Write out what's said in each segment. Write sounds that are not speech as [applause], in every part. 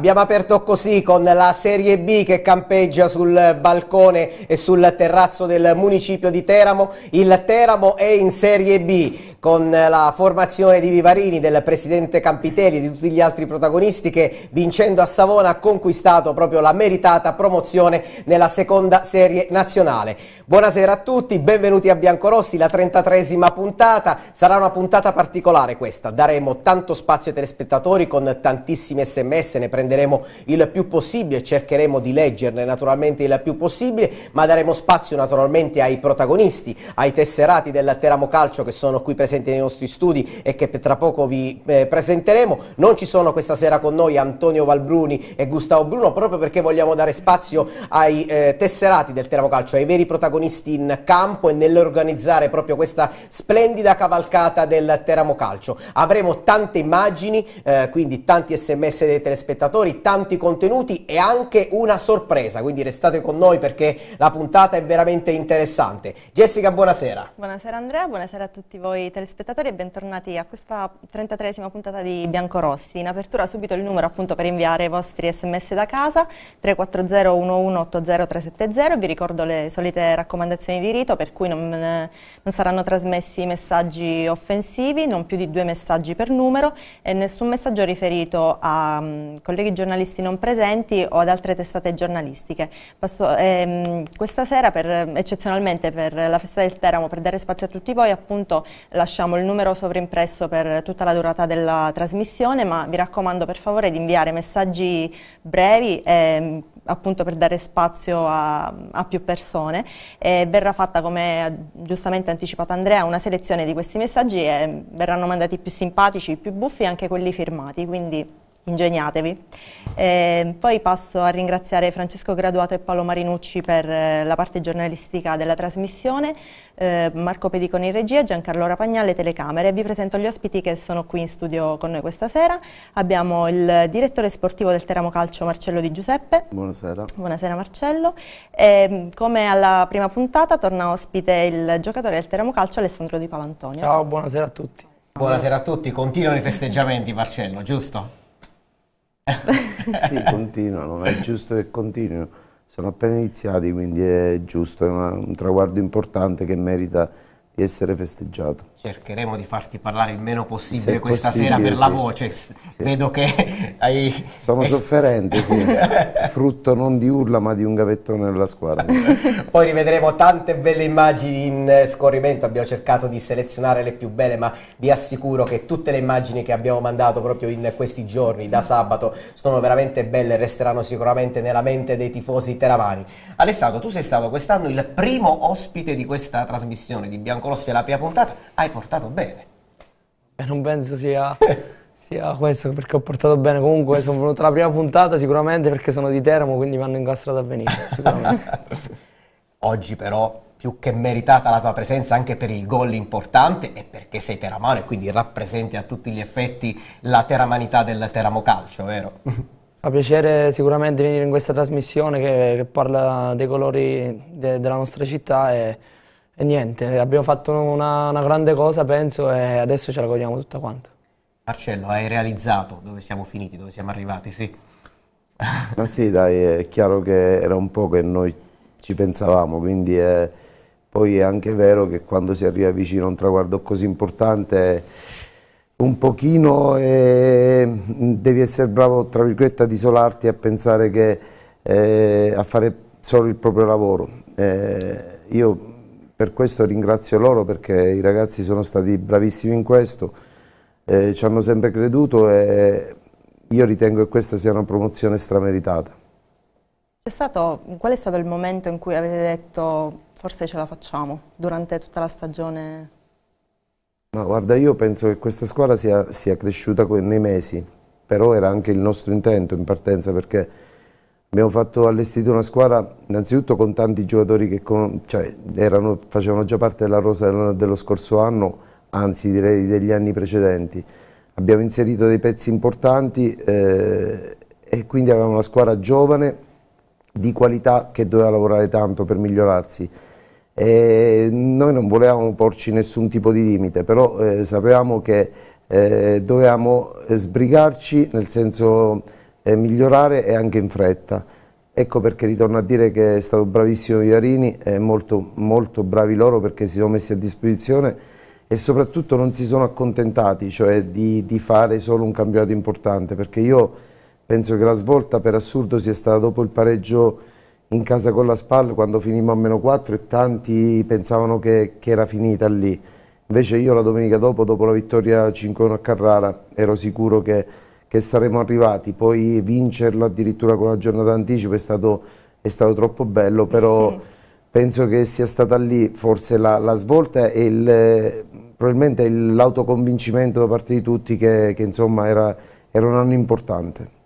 Abbiamo aperto così con la Serie B che campeggia sul balcone e sul terrazzo del municipio di Teramo. Il Teramo è in Serie B con la formazione di Vivarini, del presidente Campitelli e di tutti gli altri protagonisti che vincendo a Savona ha conquistato proprio la meritata promozione nella seconda serie nazionale. Buonasera a tutti, benvenuti a Biancorossi, la 33esima puntata. Sarà una puntata particolare questa, daremo tanto spazio ai telespettatori con tantissimi sms, ne prenderemo il più possibile, cercheremo di leggerne naturalmente il più possibile, ma daremo spazio naturalmente ai protagonisti, ai tesserati del Teramo Calcio che sono qui presenti nei nostri studi e che tra poco vi eh, presenteremo. Non ci sono questa sera con noi Antonio Valbruni e Gustavo Bruno proprio perché vogliamo dare spazio ai eh, tesserati del Teramo Calcio, ai veri protagonisti in campo e nell'organizzare proprio questa splendida cavalcata del Teramo Calcio. Avremo tante immagini, eh, quindi tanti sms dei telespettatori tanti contenuti e anche una sorpresa, quindi restate con noi perché la puntata è veramente interessante. Jessica, buonasera. Buonasera Andrea, buonasera a tutti voi telespettatori e bentornati a questa 33esima puntata di Biancorossi. In apertura subito il numero appunto per inviare i vostri sms da casa, 340 1180 370, vi ricordo le solite raccomandazioni di rito per cui non, non saranno trasmessi messaggi offensivi, non più di due messaggi per numero e nessun messaggio riferito a um, colleghi colleghi giornalisti non presenti o ad altre testate giornalistiche. Passo, ehm, questa sera, per, eccezionalmente per la festa del Teramo, per dare spazio a tutti voi, appunto lasciamo il numero sovrimpresso per tutta la durata della trasmissione, ma vi raccomando per favore di inviare messaggi brevi ehm, appunto per dare spazio a, a più persone. E verrà fatta, come ha giustamente anticipato Andrea, una selezione di questi messaggi e verranno mandati i più simpatici, i più buffi e anche quelli firmati. Quindi ingegnatevi. Eh, poi passo a ringraziare Francesco Graduato e Paolo Marinucci per eh, la parte giornalistica della trasmissione, eh, Marco Pediconi in regia, Giancarlo Rapagnalle telecamere. Vi presento gli ospiti che sono qui in studio con noi questa sera. Abbiamo il direttore sportivo del Teramo Calcio Marcello Di Giuseppe. Buonasera. Buonasera Marcello. E, come alla prima puntata torna ospite il giocatore del Teramo Calcio Alessandro Di Palantonio. Ciao, buonasera a tutti. Buonasera a tutti, continuano i festeggiamenti Marcello, giusto? [laughs] sì, continuano, è giusto che continuino. Sono appena iniziati, quindi è giusto, è un traguardo importante che merita di essere festeggiato. Cercheremo di farti parlare il meno possibile questa possibile, sera per sì. la voce. Sì. Vedo che hai... Sono sofferente, sì. [laughs] Frutto non di urla ma di un gavettone della squadra. [laughs] Poi rivedremo tante belle immagini in scorrimento, abbiamo cercato di selezionare le più belle, ma vi assicuro che tutte le immagini che abbiamo mandato proprio in questi giorni, da sabato, sono veramente belle e resteranno sicuramente nella mente dei tifosi teramani. Alessandro, tu sei stato quest'anno il primo ospite di questa trasmissione di Biancolossi alla prima puntata, hai portato bene. Beh, non penso sia, [laughs] sia, questo perché ho portato bene. Comunque sono venuto alla prima puntata sicuramente perché sono di Teramo, quindi mi hanno incastrato a venire, [laughs] Oggi però più che meritata la tua presenza anche per il gol importante e perché sei teramano e quindi rappresenti a tutti gli effetti la teramanità del Teramo Calcio, vero? Fa piacere sicuramente venire in questa trasmissione che, che parla dei colori de, della nostra città e e niente, abbiamo fatto una, una grande cosa penso e adesso ce la godiamo tutta quanta. Marcello, hai realizzato dove siamo finiti, dove siamo arrivati, sì? Ma [laughs] sì, dai, è chiaro che era un po' che noi ci pensavamo, quindi è, poi è anche vero che quando si arriva vicino a un traguardo così importante un pochino eh, devi essere bravo, tra virgolette, ad isolarti e a pensare che eh, a fare solo il proprio lavoro. Eh, io per questo ringrazio loro perché i ragazzi sono stati bravissimi in questo, eh, ci hanno sempre creduto e io ritengo che questa sia una promozione strameritata. Stato, qual è stato il momento in cui avete detto forse ce la facciamo durante tutta la stagione? Ma guarda, io penso che questa squadra sia, sia cresciuta nei mesi, però era anche il nostro intento in partenza perché Abbiamo fatto allestito una squadra innanzitutto con tanti giocatori che con, cioè, erano, facevano già parte della rosa dello scorso anno, anzi direi degli anni precedenti. Abbiamo inserito dei pezzi importanti eh, e quindi avevamo una squadra giovane di qualità che doveva lavorare tanto per migliorarsi. E noi non volevamo porci nessun tipo di limite, però eh, sapevamo che eh, dovevamo sbrigarci, nel senso eh, migliorare e anche in fretta. Ecco perché ritorno a dire che è stato bravissimo Iarini e molto, molto bravi loro perché si sono messi a disposizione e soprattutto non si sono accontentati, cioè di, di fare solo un campionato importante, perché io penso che la svolta per assurdo sia stata dopo il pareggio in casa con la SPAL quando finimmo a meno 4 e tanti pensavano che, che era finita lì. Invece io la domenica dopo, dopo la vittoria 5-1 a Carrara, ero sicuro che, che, saremmo arrivati, poi vincerlo addirittura con una giornata d'anticipo è stato, è stato troppo bello, però penso che sia stata lì forse la, la svolta e il, probabilmente l'autoconvincimento da parte di tutti che, che insomma era, era un anno importante.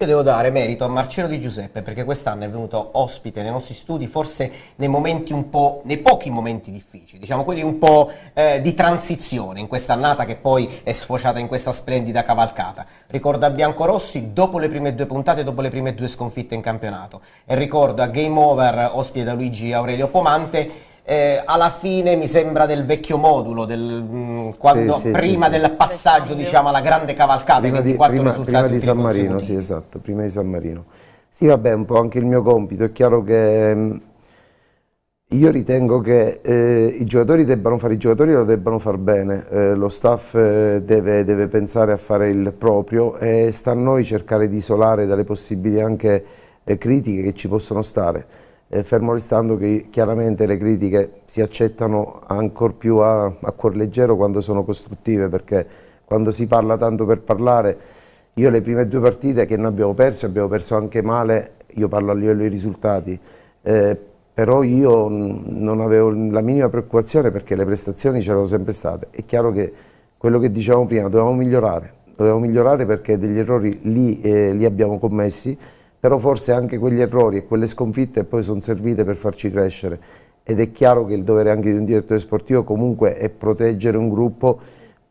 Io devo dare merito a Marcello Di Giuseppe perché quest'anno è venuto ospite nei nostri studi forse nei momenti un po', nei pochi momenti difficili, diciamo quelli un po' eh, di transizione in questa annata che poi è sfociata in questa splendida cavalcata. Ricordo a Biancorossi dopo le prime due puntate, dopo le prime due sconfitte in campionato e ricordo a Game Over ospite da Luigi Aurelio Pomante eh, alla fine mi sembra del vecchio modulo, del, mh, mm, quando, sì, sì, prima sì, del passaggio diciamo, alla grande cavalcata, prima di, prima, prima di San Marino, sì esatto, prima di San Marino. Sì vabbè, un po' anche il mio compito, è chiaro che mh, mm, io ritengo che eh, i giocatori debbano fare i giocatori lo debbano far bene, eh, lo staff eh, deve, deve, pensare a fare il proprio e sta a noi cercare di isolare dalle possibili anche eh, critiche che ci possono stare eh, fermo restando che chiaramente le critiche si accettano ancora più a, a cuor leggero quando sono costruttive, perché quando si parla tanto per parlare, io le prime due partite che noi abbiamo perso, abbiamo perso anche male, io parlo a livello di risultati, eh, però io non avevo la minima preoccupazione perché le prestazioni c'erano sempre state. È chiaro che quello che dicevamo prima, dovevamo migliorare, dovevamo migliorare perché degli errori lì eh, li abbiamo commessi, però forse anche quegli errori e quelle sconfitte poi sono servite per farci crescere ed è chiaro che il dovere anche di un direttore sportivo comunque è proteggere un gruppo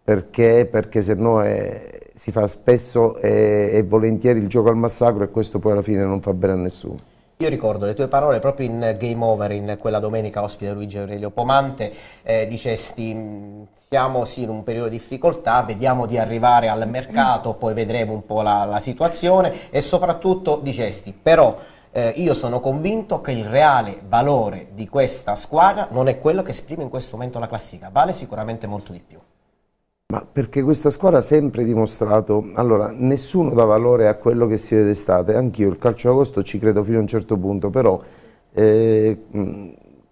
perché, perché se no è, si fa spesso e, e volentieri il gioco al massacro e questo poi alla fine non fa bene a nessuno. Io ricordo le tue parole proprio in Game Over, in quella domenica ospite Luigi Aurelio Pomante, eh, dicesti mm, siamo sì in un periodo di difficoltà, vediamo di arrivare al mercato, poi vedremo un po' la, la situazione e soprattutto dicesti però eh, io sono convinto che il reale valore di questa squadra non è quello che esprime in questo momento la classifica, vale sicuramente molto di più. Ma perché questa squadra ha sempre dimostrato, allora nessuno dà valore a quello che si vede d'estate, anch'io il calcio d'agosto ci credo fino a un certo punto, però eh,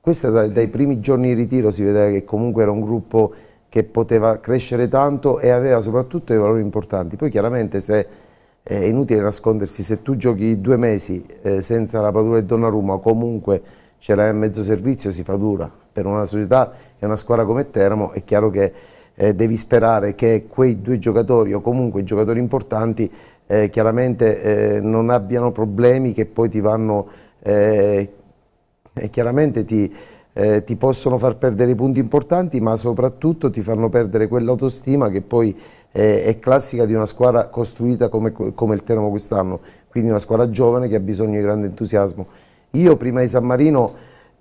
questa dai, dai, primi giorni di ritiro si vedeva che comunque era un gruppo che poteva crescere tanto e aveva soprattutto dei valori importanti, poi chiaramente se è inutile nascondersi, se tu giochi due mesi eh, senza la Padula e Donnarumma comunque ce l'hai a mezzo servizio si fa dura, per una società e una squadra come Teramo è chiaro che eh, devi sperare che quei due giocatori o comunque giocatori importanti eh, chiaramente eh, non abbiano problemi che poi ti vanno eh, chiaramente ti, eh, ti, possono far perdere i punti importanti ma soprattutto ti fanno perdere quell'autostima che poi eh, è classica di una squadra costruita come, come il Teramo quest'anno. Quindi una squadra giovane che ha bisogno di grande entusiasmo. Io prima di San Marino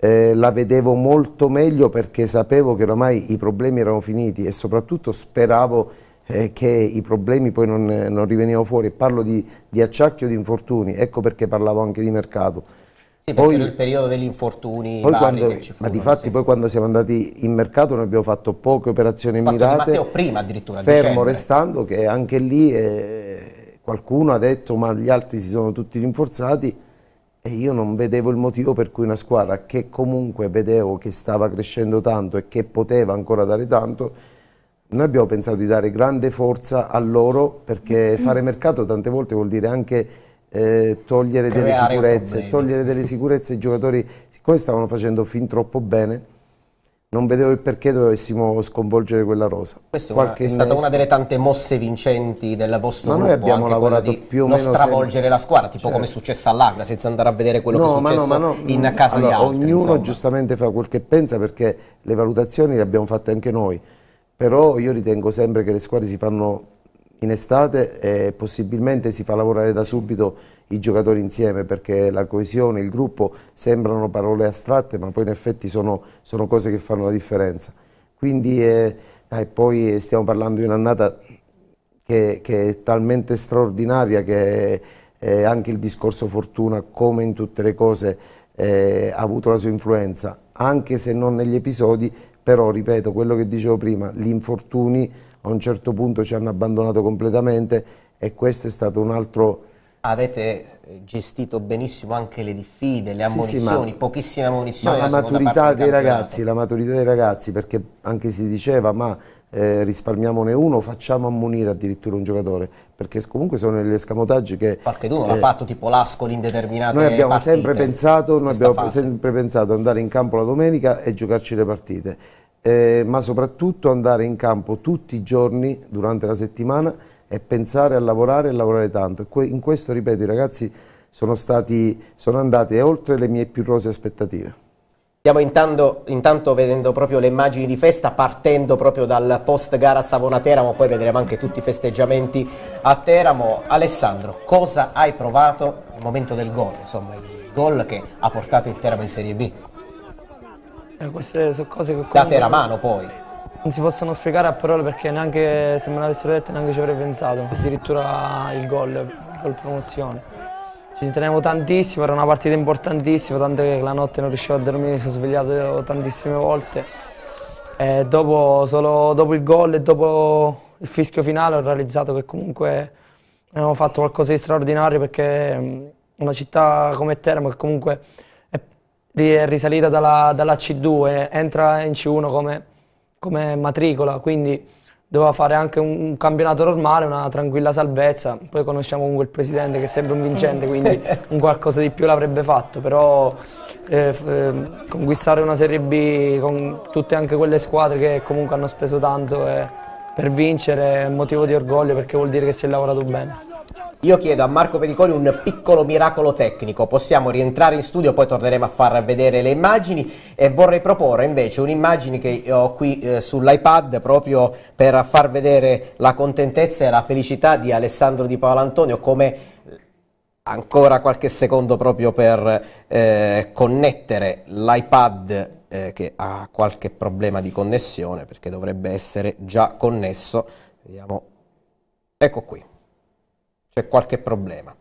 eh, la vedevo molto meglio perché sapevo che oramai i problemi erano finiti e soprattutto speravo eh, che i problemi poi non, non rivenivano fuori. Parlo di, di acciacchi o di infortuni, ecco perché parlavo anche di mercato. Sì, perché poi, il periodo degli infortuni poi quando, furono, Ma di fatti sì. poi quando siamo andati in mercato noi abbiamo fatto poche operazioni fatto mirate. Matteo prima addirittura, Fermo dicembre. restando che anche lì eh, qualcuno ha detto ma gli altri si sono tutti rinforzati e io non vedevo il motivo per cui una squadra che comunque vedevo che stava crescendo tanto e che poteva ancora dare tanto, noi abbiamo pensato di dare grande forza a loro perché fare mercato tante volte vuol dire anche eh, togliere Creare delle sicurezze, togliere delle sicurezze ai giocatori, siccome stavano facendo fin troppo bene, non vedevo il perché dovessimo sconvolgere quella rosa. Questa è, stata una delle tante mosse vincenti del vostro Ma gruppo, noi abbiamo lavorato più o meno non stravolgere sempre. la squadra, tipo certo. come è successo all'Agra, senza andare a vedere quello no, che è successo no, no, in casa allora, di altri. Ognuno insomma. giustamente fa quel che pensa perché le valutazioni le abbiamo fatte anche noi, però io ritengo sempre che le squadre si fanno in estate e possibilmente si fa lavorare da subito i giocatori insieme perché la coesione, il gruppo sembrano parole astratte ma poi in effetti sono, sono cose che fanno la differenza. Quindi eh, eh, poi stiamo parlando di un'annata che, che, è talmente straordinaria che eh, anche il discorso fortuna, come in tutte le cose, eh, ha avuto la sua influenza, anche se non negli episodi, però ripeto quello che dicevo prima, gli infortuni a un certo punto ci hanno abbandonato completamente e questo è stato un altro... Avete gestito benissimo anche le diffide, le ammonizioni, sì, sì, pochissime ammonizioni. Ma la maturità dei ragazzi, la maturità dei ragazzi, perché anche si diceva ma eh, risparmiamone uno, facciamo ammonire addirittura un giocatore, perché comunque sono negli escamotaggi che... Qualche uno eh, l'ha fatto tipo l'Ascoli in determinate Noi abbiamo sempre pensato, noi abbiamo sempre pensato andare in campo la domenica e giocarci le partite, eh, ma soprattutto andare in campo tutti i giorni durante la settimana e pensare a lavorare e lavorare tanto. In questo, ripeto, i ragazzi sono, stati, sono andati oltre le mie più rose aspettative. Stiamo intanto, intanto, vedendo proprio le immagini di festa partendo proprio dal post gara Savona Teramo, poi vedremo anche tutti i festeggiamenti a Teramo. Alessandro, cosa hai provato al momento del gol? Insomma, il gol che ha portato il Teramo in Serie B. Eh, queste sono cose che da Teramano poi. Non si possono spiegare a parole perché neanche se me l'avessero detto neanche ci avrei pensato, addirittura il gol, il gol promozione. Ci tenevo tantissimo, era una partita importantissima, tanto che la notte non riuscivo a dormire, mi sono svegliato tantissime volte. E dopo, solo dopo il gol e dopo il fischio finale ho realizzato che comunque abbiamo fatto qualcosa di straordinario perché una città come Teramo che comunque risalita dalla, dalla C2, entra in C1 come, come matricola, quindi doveva fare anche un campionato normale, una tranquilla salvezza. Poi conosciamo comunque il presidente che è sempre un vincente, quindi [laughs] un qualcosa di più l'avrebbe fatto. Però eh, eh, conquistare una Serie B con tutte anche quelle squadre che comunque hanno speso tanto eh, per vincere è un motivo di orgoglio perché vuol dire che si è lavorato bene. Io chiedo a Marco Pediconi un piccolo miracolo tecnico, possiamo rientrare in studio, poi torneremo a far vedere le immagini e vorrei proporre invece un'immagine che ho qui eh, sull'iPad proprio per far vedere la contentezza e la felicità di Alessandro Di Paolo Antonio come ancora qualche secondo proprio per eh, connettere l'iPad eh, che ha qualche problema di connessione perché dovrebbe essere già connesso. Vediamo. Ecco qui c'è qualche problema.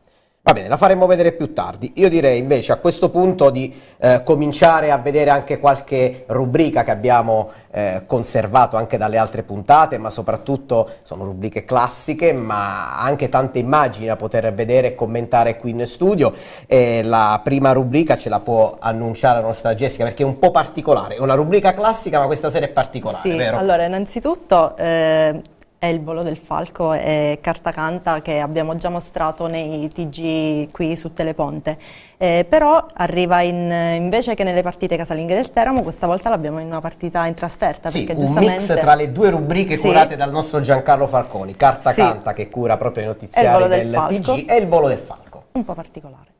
Va bene, la faremo vedere più tardi. Io direi invece a questo punto di eh, cominciare a vedere anche qualche rubrica che abbiamo eh, conservato anche dalle altre puntate, ma soprattutto sono rubriche classiche, ma anche tante immagini da poter vedere e commentare qui in studio. E la prima rubrica ce la può annunciare la nostra Jessica perché è un po' particolare. È una rubrica classica, ma questa sera è particolare, sì, vero? Allora, innanzitutto eh, è il volo del falco e carta canta che abbiamo già mostrato nei TG qui su Teleponte. Eh, però arriva in, invece che nelle partite casalinghe del Teramo, questa volta l'abbiamo in una partita in trasferta. Sì, un mix tra le due rubriche sì. curate dal nostro Giancarlo Falconi, carta sì. canta che cura proprio i notiziari del, del TG e il volo del falco. Un po' particolare.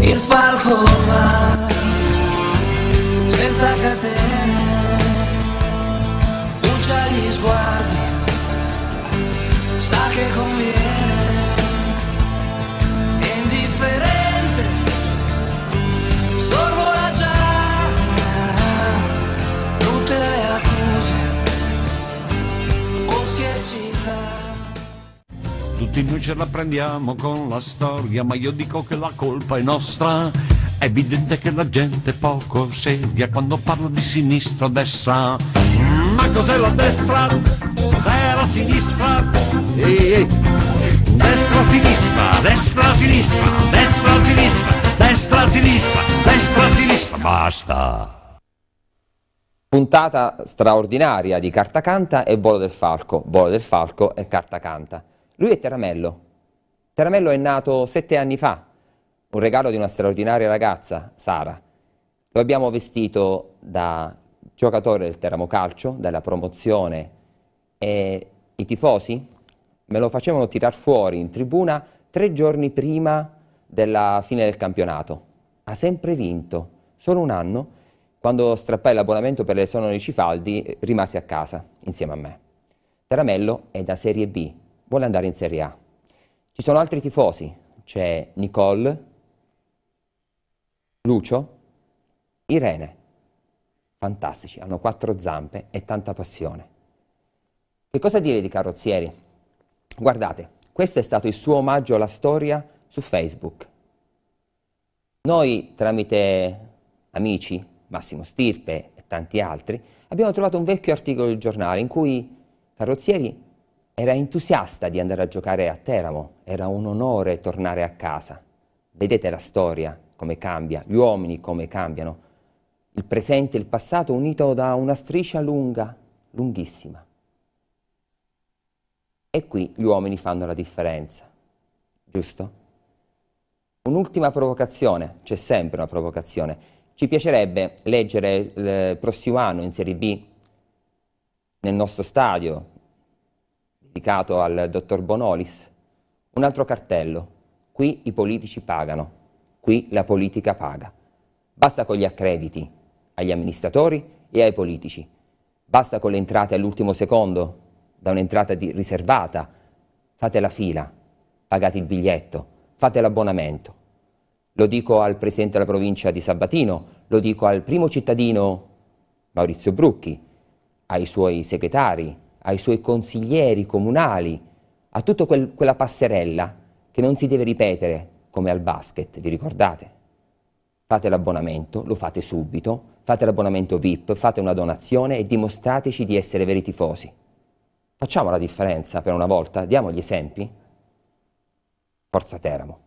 Il falco va senza catene sguardi, sa che conviene, è indifferente, sorvola già tutte le accuse, boschi e. Tutti noi ce la prendiamo con la storia, ma io dico che la colpa è nostra. È evidente che la gente poco seria quando parla di sinistra o destra ma cos'è la destra? Cos'è la sinistra? Ehi, ehi. Destra, sinistra, destra, sinistra, destra, sinistra, destra, sinistra, destra, sinistra, basta. Puntata straordinaria di Carta Canta e Volo del Falco. Volo del Falco e Carta Canta. Lui è Teramello. Teramello è nato sette anni fa, un regalo di una straordinaria ragazza, Sara. Lo abbiamo vestito da giocatore del Teramo Calcio, della promozione, e i tifosi me lo facevano tirar fuori in tribuna tre giorni prima della fine del campionato. Ha sempre vinto, solo un anno, quando strappai l'abbonamento per le Sonore Cifaldi, rimasi a casa insieme a me. Teramello è da Serie B, vuole andare in Serie A. Ci sono altri tifosi, c'è Nicole, Lucio, Irene fantastici, hanno quattro zampe e tanta passione. Che cosa dire di carrozzieri? Guardate, Questo è stato il suo omaggio alla storia su Facebook. Noi, tramite amici, Massimo Stirpe e tanti altri, abbiamo trovato un vecchio articolo del giornale in cui Carrozzieri era entusiasta di andare a giocare a Teramo, era un onore tornare a casa. Vedete la storia, come cambia, gli uomini come cambiano, il presente e il passato unito da una striscia lunga, lunghissima. E qui gli uomini fanno la differenza, giusto? Un'ultima provocazione, c'è sempre una provocazione. Ci piacerebbe leggere il prossimo anno in Serie B nel nostro stadio, dedicato al dottor Bonolis, un altro cartello. Qui i politici pagano, qui la politica paga. Basta con gli accrediti agli amministratori e ai politici. Basta con le entrate all'ultimo secondo, da un'entrata riservata. Fate la fila, pagate il biglietto, fate l'abbonamento. Lo dico al presidente della provincia di Sabatino, lo dico al primo cittadino Maurizio Brucchi, ai suoi segretari, ai suoi consiglieri comunali, a tutta quel- quella passerella che non si deve ripetere come al basket, vi ricordate? Fate l'abbonamento, lo fate subito, fate l'abbonamento VIP, fate una donazione e dimostrateci di essere veri tifosi. Facciamo la differenza per una volta, diamo gli esempi. Forza Teramo.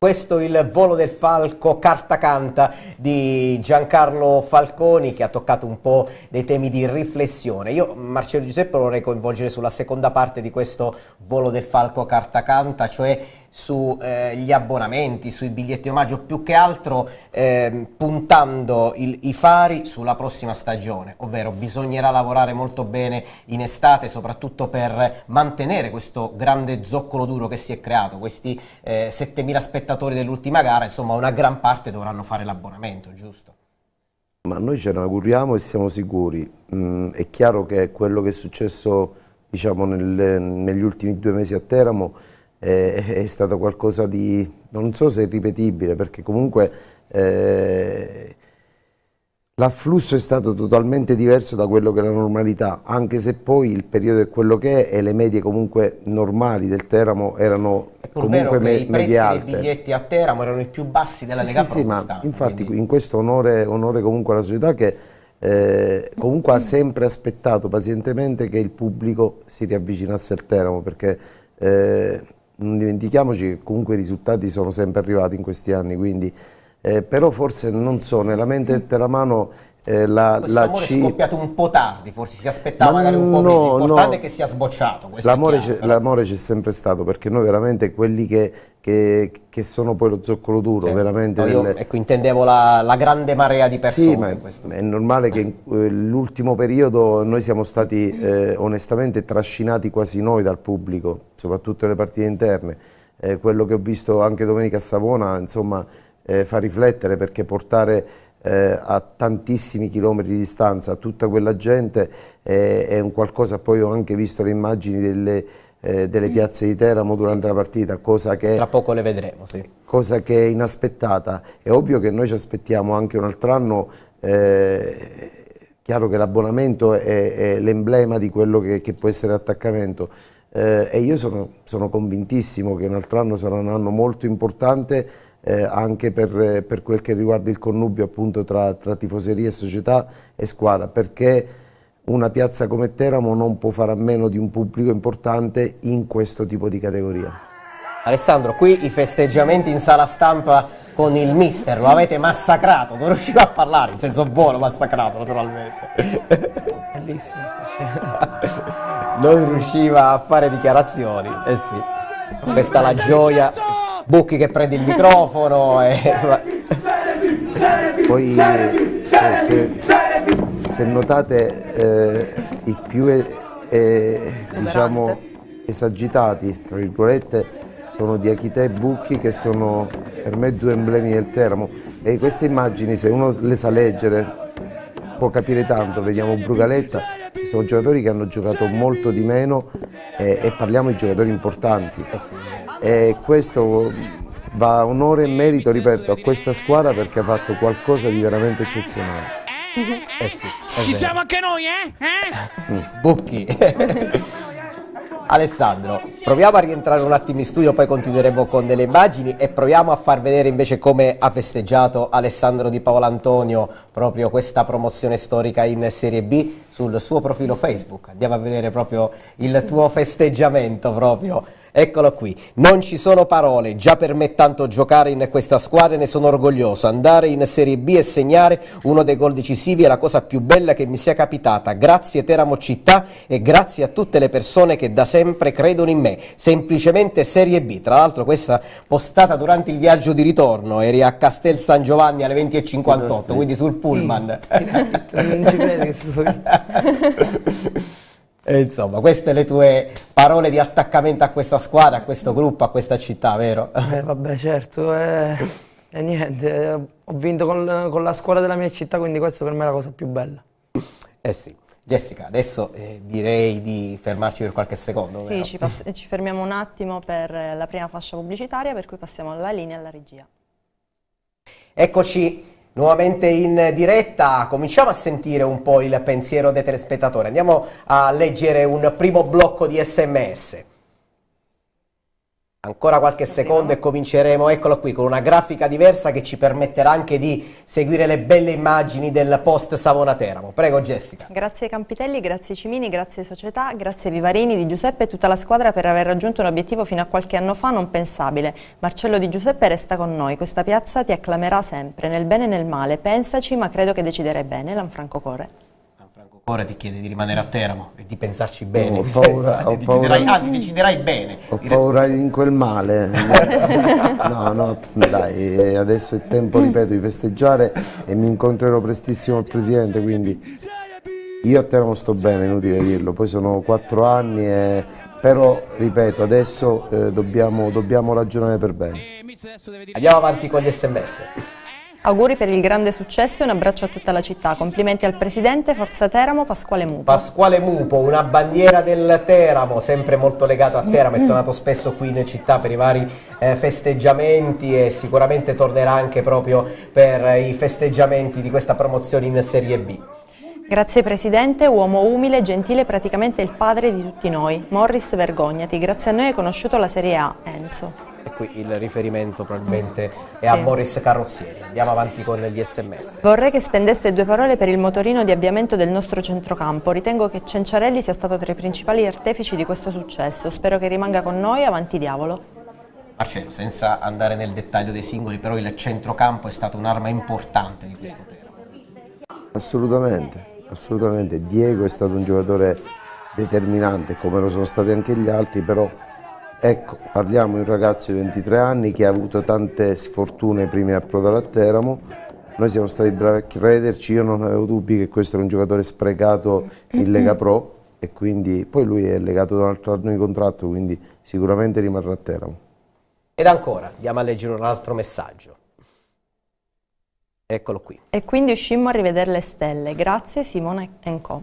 Questo è il volo del falco carta canta di Giancarlo Falconi che ha toccato un po' dei temi di riflessione. Io Marcello Giuseppe lo vorrei coinvolgere sulla seconda parte di questo volo del falco carta canta, cioè sugli abbonamenti, sui biglietti omaggio, più che altro ehm, puntando il- i fari sulla prossima stagione, ovvero bisognerà lavorare molto bene in estate, soprattutto per mantenere questo grande zoccolo duro che si è creato, questi eh, 7.000 spettatori dell'ultima gara, insomma una gran parte dovranno fare l'abbonamento, giusto? Ma noi ce ne auguriamo e siamo sicuri. Mm, è chiaro che quello che è successo diciamo, nel- negli ultimi due mesi a Teramo eh, è stato qualcosa di, non so se ripetibile, perché comunque eh, l'afflusso è stato totalmente diverso da quello che è la normalità, anche se poi il periodo è quello che è e le medie comunque normali del Teramo erano È comunque me- i prezzi dei biglietti a Teramo erano i più bassi della Sì, Lega sì, Pro sì, ma infatti quindi- in questo onore, onore comunque alla società che eh, comunque ha sempre aspettato pazientemente che il pubblico si riavvicinasse al Teramo perché eh, non dimentichiamoci che comunque i risultati sono sempre arrivati in questi anni, quindi eh, però forse non so, nella mente del Teramano eh, la, Questo la amore è scoppiato un po' tardi, forse si aspettava Ma magari un po' no, meno. L'importante no. è che sia sbocciato. L'amore c'è, l'amore c'è sempre stato perché noi veramente quelli che, che- che sono poi lo zoccolo duro, Certo. veramente No, io, delle- ecco, intendevo la, la grande marea di persone. Sì, è, normale che in eh, l'ultimo periodo noi siamo stati eh, onestamente trascinati quasi noi dal pubblico, soprattutto nelle partite interne. Eh, quello che ho visto anche domenica a Savona, insomma, eh, fa riflettere perché portare eh, a tantissimi chilometri di distanza tutta quella gente eh, è un qualcosa, poi ho anche visto le immagini delle, eh, delle piazze di Teramo durante la partita, cosa che Tra poco le vedremo, sì. cosa che è inaspettata. È ovvio che noi ci aspettiamo anche un altro anno, eh, chiaro che l'abbonamento è, è l'emblema di quello che, che può essere l'attaccamento eh, e io sono, sono convintissimo che un altro anno sarà un anno molto importante eh, anche per, per quel che riguarda il connubio appunto tra, tra tifoseria e società e squadra, perché una piazza come Teramo non può fare a meno di un pubblico importante in questo tipo di categoria. Alessandro, qui i festeggiamenti in sala stampa con il mister, lo avete massacrato, non riusciva a parlare, in senso buono massacrato naturalmente. Bellissimo. non riusciva a fare dichiarazioni, eh sì. Questa è la gioia. Bucchi che prende il microfono e... Poi se, se- se notate eh, i più eh, diciamo, esagitati, tra virgolette, sono Diachite e Bucchi che sono per me due emblemi del Teramo e queste immagini se uno le sa leggere può capire tanto, vediamo Brugaletta, sono giocatori che hanno giocato molto di meno eh, e parliamo di giocatori importanti e questo va onore e merito, ripeto, a questa squadra perché ha fatto qualcosa di veramente eccezionale. Eh sì, Ci vero. siamo anche noi, eh? Eh? Bucchi. [laughs] Alessandro, proviamo a rientrare un attimo in studio, poi continueremo con delle immagini e proviamo a far vedere invece come ha festeggiato Alessandro Di Paolo Antonio proprio questa promozione storica in Serie B sul suo profilo Facebook. Andiamo a vedere proprio il tuo festeggiamento proprio. Eccolo qui, non ci sono parole, già per me tanto giocare in questa squadra e ne sono orgoglioso. Andare in Serie B e segnare uno dei gol decisivi è la cosa più bella che mi sia capitata. Grazie Teramo Città e grazie a tutte le persone che da sempre credono in me. Semplicemente Serie B. Tra l'altro questa postata durante il viaggio di ritorno, eri a Castel San Giovanni alle 20.58, quindi sul pullman. Non ci credo che sto [laughs] E insomma, queste le tue parole di attaccamento a questa squadra, a questo gruppo, a questa città, vero? Eh, vabbè, certo, e eh, niente, eh, ho vinto con, con la squadra della mia città, quindi questa per me è la cosa più bella. Eh sì. Jessica, adesso eh, direi di fermarci per qualche secondo. Sì, ci, pass- ci fermiamo un attimo per eh, la prima fascia pubblicitaria, per cui passiamo alla linea alla regia. Eccoci nuovamente in diretta, cominciamo a sentire un po' il pensiero dei telespettatori. Andiamo a leggere un primo blocco di sms. Ancora qualche secondo e cominceremo, eccolo qui, con una grafica diversa che ci permetterà anche di seguire le belle immagini del post Savona Teramo. Prego Jessica. Grazie Campitelli, grazie Cimini, grazie Società, grazie Vivarini, Di Giuseppe e tutta la squadra per aver raggiunto un obiettivo fino a qualche anno fa non pensabile. Marcello Di Giuseppe resta con noi, questa piazza ti acclamerà sempre, nel bene e nel male. Pensaci, ma credo che deciderai bene, Lanfranco Core. Core ti chiede di rimanere a Teramo e di pensarci bene. Ho paura- sembra. ho Deciderai- paura- anzi, deciderai bene. Ho paura in quel male. [laughs] No, no, dai, eh, adesso è tempo, ripeto, di festeggiare e mi incontrerò prestissimo il presidente, quindi io a Teramo sto bene, inutile dirlo, poi sono quattro anni, e- però, ripeto, adesso eh, dobbiamo, dobbiamo ragionare per bene. Andiamo avanti con gli sms. Auguri per il grande successo e un abbraccio a tutta la città. Complimenti al Presidente, Forza Teramo, Pasquale Mupo. Pasquale Mupo, una bandiera del Teramo, sempre molto legato a Teramo, è tornato spesso qui in città per i vari eh, festeggiamenti e sicuramente tornerà anche proprio per eh, i festeggiamenti di questa promozione in Serie B. Grazie Presidente, uomo umile, gentile, praticamente il padre di tutti noi. Morris, vergognati. Grazie a noi hai conosciuto la Serie A, Enzo. E qui il riferimento probabilmente è a Sì. Morris Carrozzieri. Andiamo avanti con gli sms. Vorrei che spendeste due parole per il motorino di avviamento del nostro centrocampo. Ritengo che Cenciarelli sia stato tra i principali artefici di questo successo. Spero che rimanga con noi, avanti diavolo. Marcello, senza andare nel dettaglio dei singoli, però il centrocampo è stata un'arma importante di questo Teramo. Assolutamente, assolutamente. Diego è stato un giocatore determinante, come lo sono stati anche gli altri, però ecco, parliamo di un ragazzo di 23 anni che ha avuto tante sfortune prima di approdare a Teramo. Noi siamo stati bravi a crederci, io non avevo dubbi che questo era un giocatore sprecato in Lega Pro e quindi poi lui è legato da un altro anno di contratto, quindi sicuramente rimarrà a Teramo. Ed ancora, andiamo a leggere un altro messaggio. Eccolo qui. E quindi uscimmo a rivedere le stelle. Grazie Simona Enco.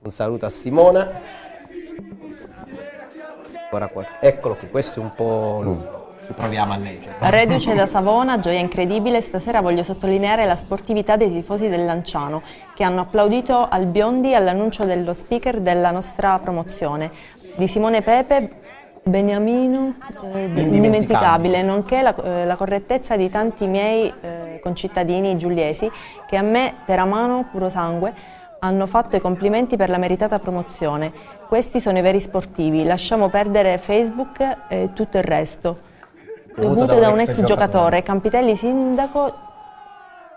Un saluto a Simona. Ancora qua. Eccolo qui, questo è un po' lungo. Ci proviamo a leggere. [laughs] Reduce da Savona, gioia incredibile, stasera voglio sottolineare la sportività dei tifosi del Lanciano che hanno applaudito al Biondi all'annuncio dello speaker della nostra promozione, di Simone Pepe, Beniamino, eh, Indimenticabile. nonché la, eh, la correttezza di tanti miei eh, concittadini giuliesi che a me, teramano, puro sangue, hanno fatto i complimenti per la meritata promozione. Questi sono i veri sportivi, lasciamo perdere Facebook e tutto il resto dovuto da un ex giocatore, Campitelli sindaco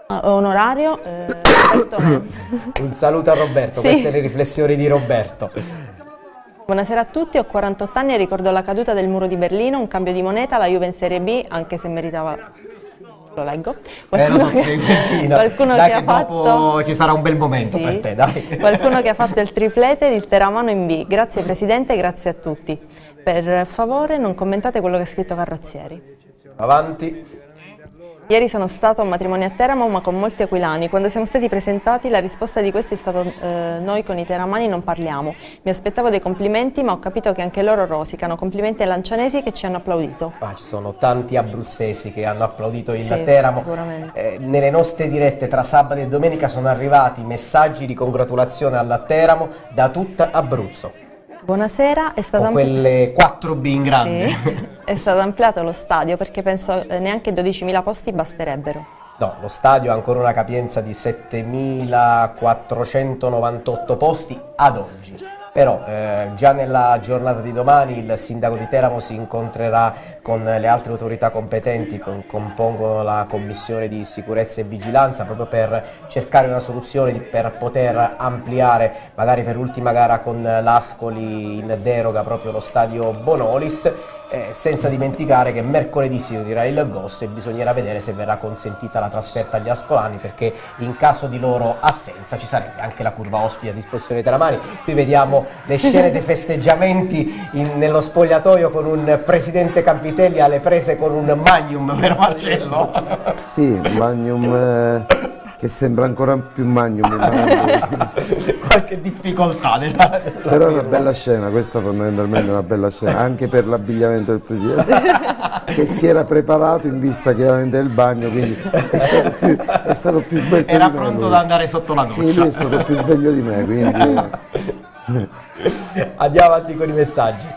eh, onorario, eh. [coughs] Un saluto a Roberto, Sì. queste le riflessioni di Roberto. Buonasera a tutti, ho 48 anni e ricordo la caduta del muro di Berlino, un cambio di moneta, la Juve in Serie B, anche se meritava... Lo leggo. Eh, lo so, che- qualcuno Dai che, che fatto... ci sarà un bel momento Sì. per te, dai. [laughs] Qualcuno che ha fatto il triplete il Teramano in B. Grazie Presidente, grazie a tutti. Per favore non commentate quello che ha scritto Carrozzieri. Avanti. Ieri sono stato a un matrimonio a Teramo ma con molti aquilani. Quando siamo stati presentati la risposta di questi è stata eh, noi con i teramani non parliamo. Mi aspettavo dei complimenti ma ho capito che anche loro rosicano. Complimenti ai lancianesi che ci hanno applaudito. Ah, ci sono tanti abruzzesi che hanno applaudito il Sì, Teramo. sicuramente. Eh, nelle nostre dirette tra sabato e domenica sono arrivati messaggi di congratulazione alla Teramo da tutta Abruzzo. Buonasera, è stato, Con ampli- quelle 4B in grande. Sì, [laughs] è stato ampliato lo stadio perché penso eh, neanche 12.000 posti basterebbero. No, lo stadio ha ancora una capienza di 7.498 posti ad oggi. Però eh, già nella giornata di domani il sindaco di Teramo si incontrerà con le altre autorità competenti che compongono la commissione di sicurezza e vigilanza proprio per cercare una soluzione per poter ampliare magari per l'ultima gara con l'Ascoli in deroga proprio lo stadio Bonolis eh, senza dimenticare che mercoledì si ritirerà il GOS e bisognerà vedere se verrà consentita la trasferta agli ascolani perché in caso di loro assenza ci sarebbe anche la curva ospite a disposizione dei Teramani. Qui vediamo le scene dei festeggiamenti in- nello spogliatoio con un presidente Campitelli alle prese con un magnum, vero Marcello? Sì, Magnum eh, che sembra ancora più Magnum. immagino. [laughs] Qualche difficoltà nella, nella Però è una bella scena, questa fondamentalmente è una bella scena, anche per l'abbigliamento del Presidente, [laughs] che si era preparato in vista chiaramente del bagno, quindi è stato più, è stato più svelto Era di me. pronto lui. da andare sotto la doccia. Sì, lui è stato più sveglio di me, quindi... [laughs] eh. Andiamo avanti con i messaggi.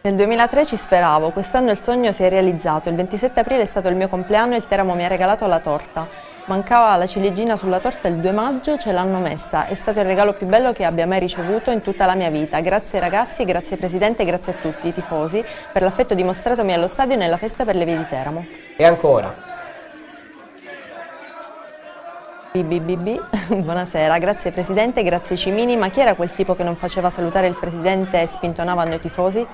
Nel 2003 ci speravo, quest'anno il sogno si è realizzato. Il 27 aprile è stato il mio compleanno e il Teramo mi ha regalato la torta. Mancava la ciliegina sulla torta il 2 maggio, ce l'hanno messa. È stato il regalo più bello che abbia mai ricevuto in tutta la mia vita. Grazie ragazzi, grazie Presidente, grazie a tutti i tifosi per l'affetto dimostratomi allo stadio nella festa per le vie di Teramo. E ancora, BBB, [laughs] buonasera, grazie Presidente, grazie Cimini, ma chi era quel tipo che non faceva salutare il Presidente e spintonavano i tifosi?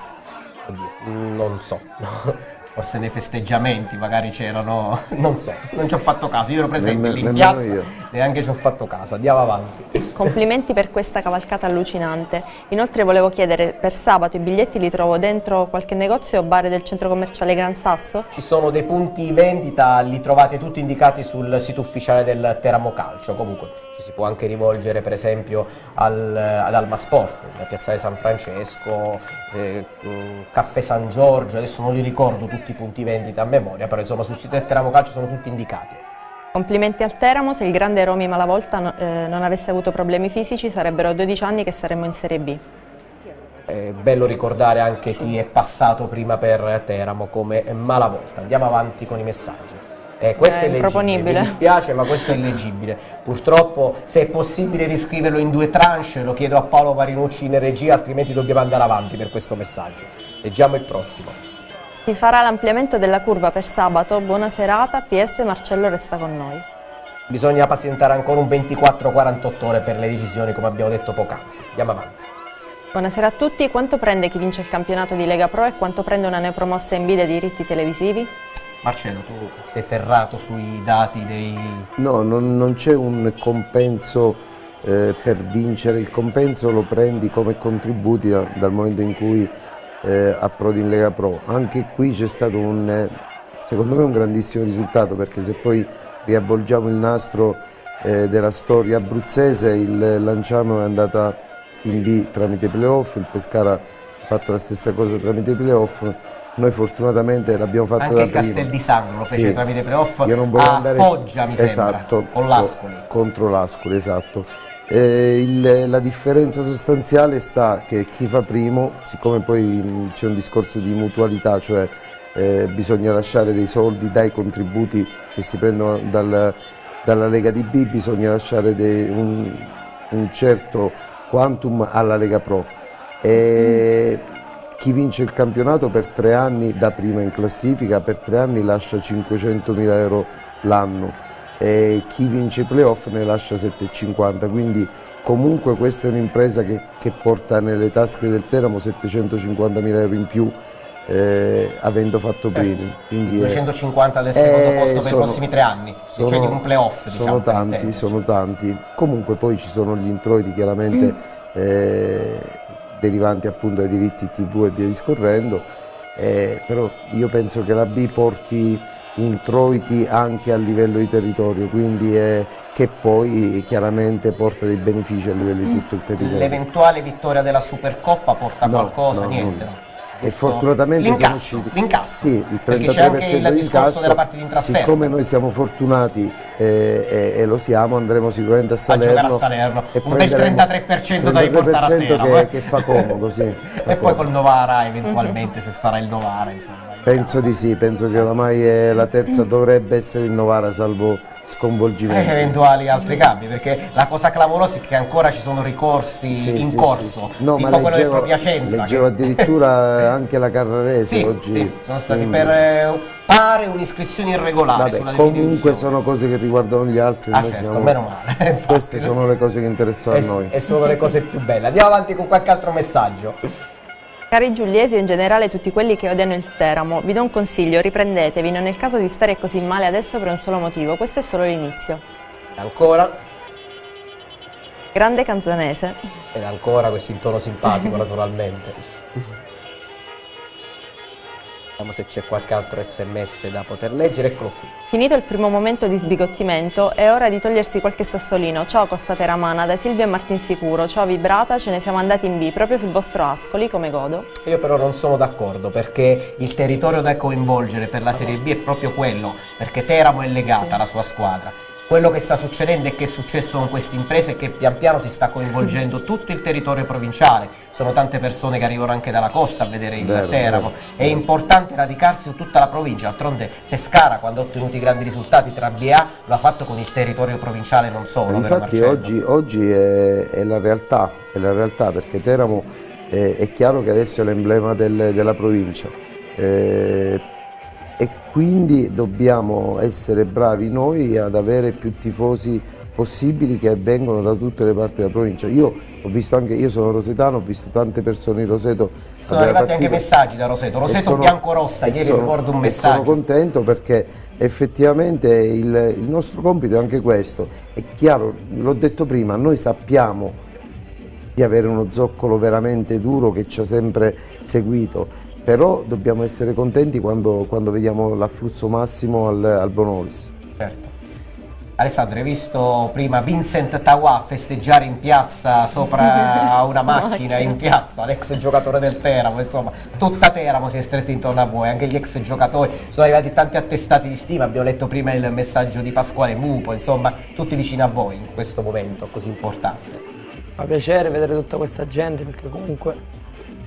oddio, non so. [laughs] Forse nei festeggiamenti magari c'erano, [laughs] non so, non ci ho fatto caso, io ero presente lì in piazza io. e anche ci ho fatto caso, andiamo avanti. Complimenti per questa cavalcata allucinante. Inoltre volevo chiedere, per sabato i biglietti li trovo dentro qualche negozio o bar del centro commerciale Gran Sasso? Ci sono dei punti vendita, li trovate tutti indicati sul sito ufficiale del Teramo Calcio, comunque ci si può anche rivolgere per esempio al, ad Alma Sport, da Piazzale San Francesco, eh, mm, Caffè San Giorgio, adesso non li ricordo tutti i punti vendita a memoria, però insomma sul sito del Teramo Calcio sono tutti indicati. Complimenti al Teramo, se il grande Romy Malavolta eh, non avesse avuto problemi fisici sarebbero 12 anni che saremmo in Serie B. È bello ricordare anche chi è passato prima per Teramo come Malavolta. Andiamo avanti con i messaggi. Eh, questo È è, improponibile. mi dispiace ma questo è illeggibile. Purtroppo se è possibile riscriverlo in due tranche lo chiedo a Paolo Marinucci in regia, altrimenti dobbiamo andare avanti per questo messaggio. Leggiamo il prossimo. Si farà l'ampliamento della curva per sabato, buona serata, PS Marcello resta con noi. Bisogna pazientare ancora un 24-48 ore per le decisioni come abbiamo detto poc'anzi. Andiamo avanti. Buonasera a tutti, quanto prende chi vince il campionato di Lega Pro e quanto prende una neopromossa in B dei diritti televisivi? Marcello, tu sei ferrato sui dati dei... No, non, non c'è un compenso eh, per vincere, il compenso lo prendi come contributi da- dal momento in cui eh, approdi in Lega Pro. Anche qui c'è stato un, eh, secondo me un grandissimo risultato perché se poi riavvolgiamo il nastro eh, della storia abruzzese, il Lanciano è andata in B tramite playoff, il Pescara ha fatto la stessa cosa tramite playoff, noi fortunatamente l'abbiamo fatto Anche da il prima. Castel di Sangro lo fece Sì. tramite playoff Io non a andare... Foggia, mi sembra, esatto, con l'Ascoli. co- Contro l'Ascoli, esatto. Eh, il- la differenza sostanziale sta che chi fa primo, siccome poi mh, c'è un discorso di mutualità, cioè eh, bisogna lasciare dei soldi dai contributi che si prendono dal- dalla Lega di B, bisogna lasciare dei- un, un certo quantum alla Lega Pro. E chi vince il campionato per tre anni da prima in classifica, per tre anni lascia 500.000 euro l'anno e chi vince i playoff ne lascia 7,50 quindi comunque questa è un'impresa che, che porta nelle tasche del Teramo 750.000 euro in più eh, avendo fatto primi quindi è- 250 del secondo eh, posto per sono- i prossimi tre anni, sono- cioè di un playoff. Sono diciamo, tanti, sono tanti. Comunque poi ci sono gli introiti chiaramente eh, derivanti appunto dai diritti TV e via discorrendo, eh, però io penso che la B porti introiti anche a livello di territorio, quindi eh, che poi chiaramente porta dei benefici a livello di tutto il territorio. L'eventuale vittoria della Supercoppa porta No, qualcosa? no, Niente. nulla. no. E fortunatamente l'incasso, usciti. l'incasso. Sì, il 33% perché c'è anche il di discorso della partita in trasferta. Siccome noi siamo fortunati eh, e, e lo siamo, andremo sicuramente a Salerno. giocare a Salerno. Un bel prenderemo 33% da riportare a 33% Teramo, che, eh. che fa comodo, sì. [laughs] fa E poi comodo. col Novara eventualmente, se sarà il Novara, insomma. In Penso di sì, penso che oramai è la terza dovrebbe essere il Novara salvo Eh, sconvolgimenti. eventuali altri cambi, perché la cosa clamorosa è che ancora ci sono ricorsi Sì, in sì, corso, sì. No, tipo ma quello del leggevo, Propiacenza. leggevo che- addirittura [laughs] anche la Carrarese oggi. sì, sono stati quindi- per eh, pare un'iscrizione irregolare Vabbè, sulla comunque sono cose che riguardano gli altri. Ah certo, siamo- meno male. [laughs] infatti. Queste sono le cose che interessano a E, noi. e sono le cose più belle. Andiamo avanti con qualche altro messaggio. Cari giuliesi e in generale tutti quelli che odiano il Teramo, vi do un consiglio, riprendetevi, non è il caso di stare così male adesso per un solo motivo, questo è solo l'inizio. Ed ancora, Grande canzonese. ed ancora questo in tono simpatico [laughs] naturalmente. Vediamo se c'è qualche altro sms da poter leggere, eccolo qui. Finito il primo momento di sbigottimento, è ora di togliersi qualche sassolino. Ciao Costa Teramana, da Silvia e Martin Sicuro. Ciao Vibrata, ce ne siamo andati in B, proprio sul vostro Ascoli, come godo. Io però non sono d'accordo perché il territorio da coinvolgere per la Serie B è proprio quello, perché Teramo è legata Sì. alla sua squadra. Quello che sta succedendo e che è successo con queste imprese è che pian piano si sta coinvolgendo tutto il territorio provinciale. Sono tante persone che arrivano anche dalla costa a vedere il Vero, Teramo. vero. È importante radicarsi su tutta la provincia. D'altronde Pescara, quando ha ottenuto i grandi risultati tra B e A, lo ha fatto con il territorio provinciale non solo. Infatti oggi, oggi è, è la realtà, è la realtà perché Teramo è, è chiaro che adesso è l'emblema del- della provincia eh, e quindi dobbiamo essere bravi noi ad avere più tifosi possibili che vengono da tutte le parti della provincia. Io ho visto anche, io sono rosetano, ho visto tante persone in Roseto. Sono arrivati anche partite. messaggi da Roseto. Roseto bianco-rossa, ieri sono- ricordo un e Sono messaggio. contento perché effettivamente il, il nostro compito è anche questo. È chiaro, l'ho detto prima, noi sappiamo di avere uno zoccolo veramente duro che ci ha sempre seguito, però dobbiamo essere contenti quando, quando vediamo l'afflusso massimo al, al Bonolis. Certo. Alessandro, hai visto prima Vincent Tawa festeggiare in piazza sopra [laughs] una macchina in piazza, l'ex giocatore del Teramo, insomma, tutta Teramo si è stretta intorno a voi, anche gli ex giocatori, sono arrivati tanti attestati di stima, abbiamo letto prima il messaggio di Pasquale Mupo, insomma, tutti vicino a voi in questo momento così importante. Fa piacere vedere tutta questa gente perché comunque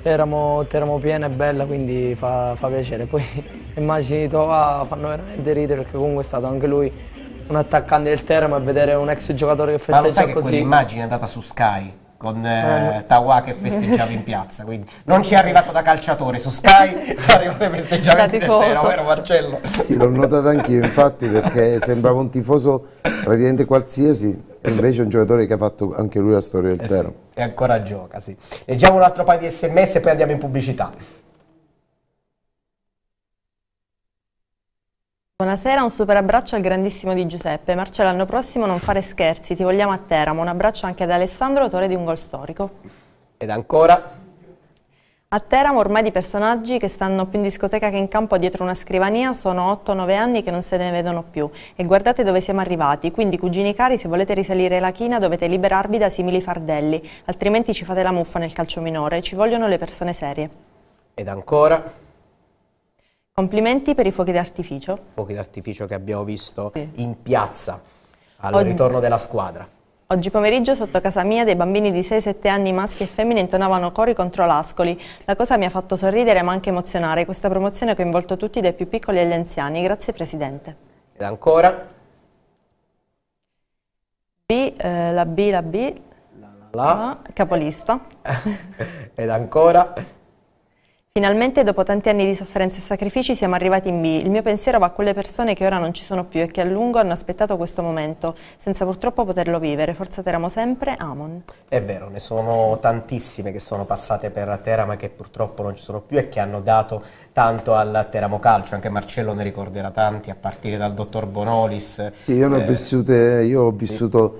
Teramo, Teramo piena e bella, quindi fa, fa piacere. Poi [laughs] immagini Tova fanno veramente ridere perché comunque è stato anche lui un attaccante del Teramo e vedere un ex giocatore che Ma lo sai festeggia che così. quell'immagine è andata su Sky? Con eh, Tawa che festeggiava in piazza, quindi non ci è arrivato da calciatore su Sky, [laughs] è arrivato ai festeggiamenti del. Teramo, vero Marcello? Sì, l'ho notato anch'io infatti perché sembrava un tifoso praticamente qualsiasi e invece è un giocatore che ha fatto anche lui la storia del Eh sì, Teramo. E ancora gioca, sì. Leggiamo un altro paio di sms e poi andiamo in pubblicità. Buonasera, un super abbraccio al grandissimo di Giuseppe. Marcello, l'anno prossimo non fare scherzi, ti vogliamo a Teramo. Un abbraccio anche ad Alessandro, autore di un gol storico. Ed ancora, A Teramo ormai di personaggi che stanno più in discoteca che in campo dietro una scrivania sono 8-9 anni che non se ne vedono più e guardate dove siamo arrivati, quindi cugini cari se volete risalire la china dovete liberarvi da simili fardelli, altrimenti ci fate la muffa nel calcio minore, ci vogliono le persone serie. ed ancora, Complimenti per i fuochi d'artificio. fuochi d'artificio che abbiamo visto Sì. in piazza al Oggi- ritorno della squadra. Oggi pomeriggio sotto casa mia dei bambini di 6-7 anni maschi e femmine intonavano cori contro l'Ascoli. La cosa mi ha fatto sorridere ma anche emozionare. Questa promozione ha coinvolto tutti dai più piccoli agli anziani. Grazie Presidente. Ed ancora, B, eh, la B, la B, la, ah, capolista. [laughs] ed ancora, Finalmente dopo tanti anni di sofferenze e sacrifici siamo arrivati in B. Il mio pensiero va a quelle persone che ora non ci sono più e che a lungo hanno aspettato questo momento, senza purtroppo poterlo vivere. Forza Teramo sempre, Amon. È vero, ne sono tantissime che sono passate per Teramo e che purtroppo non ci sono più e che hanno dato tanto al Teramo Calcio, anche Marcello ne ricorderà tanti, a partire dal dottor Bonolis. Sì, io ne ho Eh, vissute, io ho vissuto,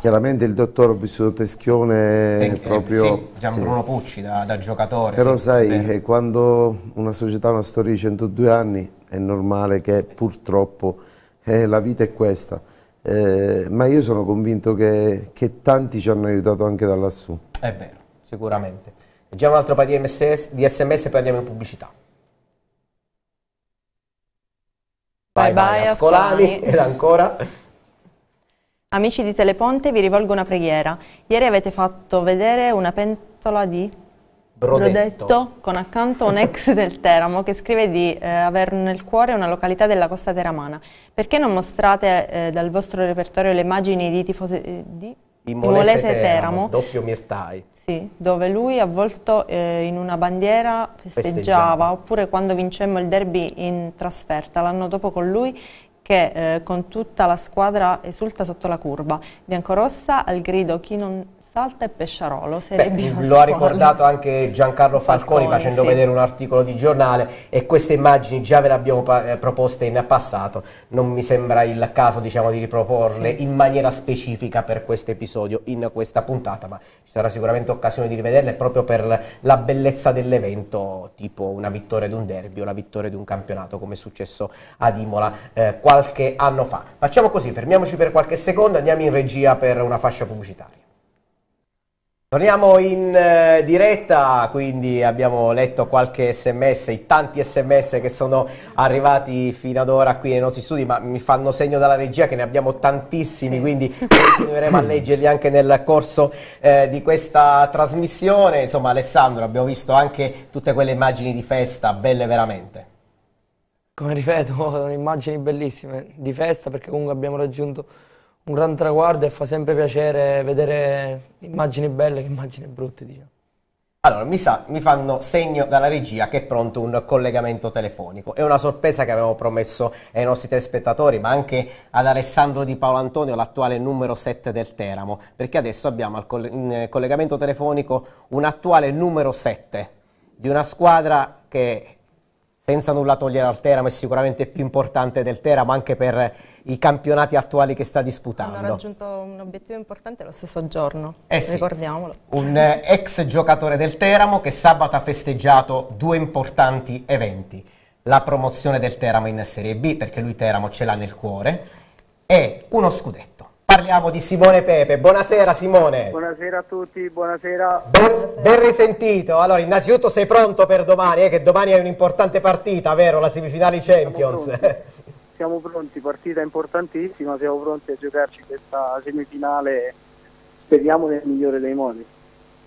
chiaramente il dottore ho vissuto Teschione eh, eh, proprio... sì, Gianbruno Pucci da, da giocatore. Però sì, sai, eh, quando una società ha una storia di 102 anni è normale che purtroppo eh, la vita è questa. Eh, ma io sono convinto che, che tanti ci hanno aiutato anche da lassù. È vero, sicuramente. Leggiamo un altro paio di, MS di sms e poi andiamo in pubblicità. Bye bye, Ascolani. Ascolani. Ed ancora? Amici di Teleponte, vi rivolgo una preghiera. Ieri avete fatto vedere una pentola di Brodetto. con accanto un ex [laughs] del Teramo che scrive di eh, aver nel cuore una località della costa teramana. Perché non mostrate eh, dal vostro repertorio le immagini di tifosi eh, di Di Molese Molese Teramo, Teramo? doppio Mirtai. Sì, dove lui avvolto eh, in una bandiera festeggiava, Festeggiava. oppure quando vincemmo il derby in trasferta, l'anno dopo con lui che eh, con tutta la squadra esulta sotto la curva. Biancorossa al grido chi non salta è Pesciarolo, Serie Beh, B lo ha ricordato anche Giancarlo Falconi, Falconi, facendo sì. vedere un articolo di giornale e queste immagini già ve le abbiamo eh, proposte in passato, non mi sembra il caso diciamo, di riproporle in maniera specifica per questo episodio in questa puntata, ma ci sarà sicuramente occasione di rivederle proprio per la bellezza dell'evento, tipo una vittoria di un derby o la vittoria di un campionato come è successo ad Imola eh, qualche anno fa. Facciamo così, fermiamoci per qualche secondo, andiamo in regia per una fascia pubblicitaria. Torniamo in eh, diretta, quindi abbiamo letto qualche sms, i tanti sms che sono arrivati fino ad ora qui nei nostri studi, ma mi fanno segno dalla regia che ne abbiamo tantissimi, quindi continueremo a [coughs] leggerli anche nel corso eh, di questa trasmissione. Insomma, Alessandro, abbiamo visto anche tutte quelle immagini di festa, belle veramente. Come ripeto, sono [laughs] immagini bellissime di festa perché comunque abbiamo raggiunto un gran traguardo e fa sempre piacere vedere immagini belle che immagini brutte, diciamo. Allora, mi, sa, mi fanno segno dalla regia che è pronto un collegamento telefonico. È una sorpresa che avevamo promesso ai nostri telespettatori, ma anche ad Alessandro Di Paolo Antonio, l'attuale numero 7 del Teramo, perché adesso abbiamo al coll- in eh, collegamento telefonico un attuale numero 7 di una squadra che senza nulla togliere al Teramo è sicuramente più importante del Teramo anche per i campionati attuali che sta Hanno disputando. raggiunto un obiettivo importante lo stesso giorno, Eh sì. ricordiamolo. un eh, ex giocatore del Teramo che sabato ha festeggiato due importanti eventi. La promozione del Teramo in Serie B, perché lui Teramo ce l'ha nel cuore, e uno scudetto. Parliamo di Simone Pepe. Buonasera Simone. Buonasera a tutti, buonasera. Ben, ben risentito. Allora, innanzitutto sei pronto per domani, eh, che domani è un'importante partita, vero? La semifinale Champions. pronti. [laughs] Siamo pronti, partita importantissima, siamo pronti a giocarci questa semifinale, speriamo nel migliore dei modi.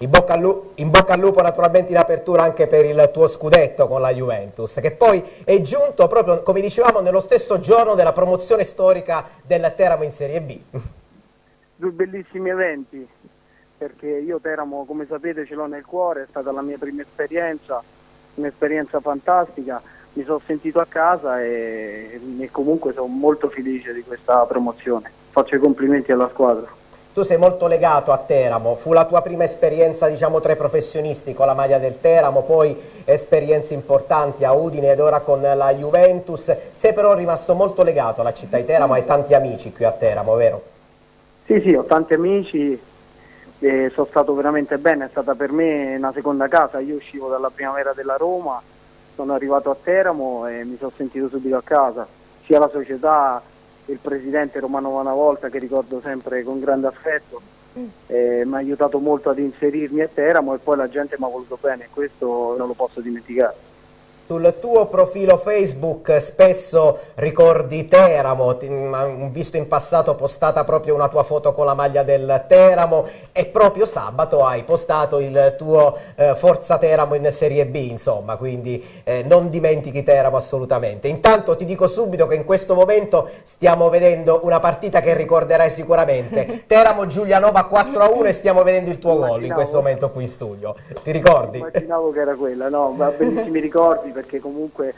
In bocca, in bocca al lupo naturalmente in apertura anche per il tuo scudetto con la Juventus, che poi è giunto proprio, come dicevamo, nello stesso giorno della promozione storica del Teramo in Serie B. Due bellissimi eventi, perché io Teramo, come sapete, ce l'ho nel cuore, è stata la mia prima esperienza, un'esperienza fantastica, mi sono sentito a casa e, e comunque sono molto felice di questa promozione. Faccio i complimenti alla squadra. Tu sei molto legato a Teramo, fu la tua prima esperienza diciamo tra i professionisti con la maglia del Teramo, poi esperienze importanti a Udine ed ora con la Juventus, sei però rimasto molto legato alla città di Teramo, hai tanti amici qui a Teramo, vero? Sì, sì, ho tanti amici, e sono stato veramente bene, è stata per me una seconda casa, io uscivo dalla primavera della Roma, sono arrivato a Teramo e mi sono sentito subito a casa, sia la società, il presidente Romano una volta che ricordo sempre con grande affetto, eh, mi ha aiutato molto ad inserirmi a Teramo e poi la gente mi ha voluto bene, questo non lo posso dimenticare. Sul tuo profilo Facebook spesso ricordi Teramo, visto in passato postata proprio una tua foto con la maglia del Teramo e proprio sabato hai postato il tuo eh, Forza Teramo in Serie B, insomma, quindi eh, non dimentichi Teramo assolutamente. Intanto ti dico subito che in questo momento stiamo vedendo una partita che ricorderai sicuramente. [laughs] Teramo Giulianova 4-1 e stiamo vedendo il tuo gol in questo momento qui in studio. Ti ricordi? Immaginavo che era quella, no, ma bellissimi ricordi perché comunque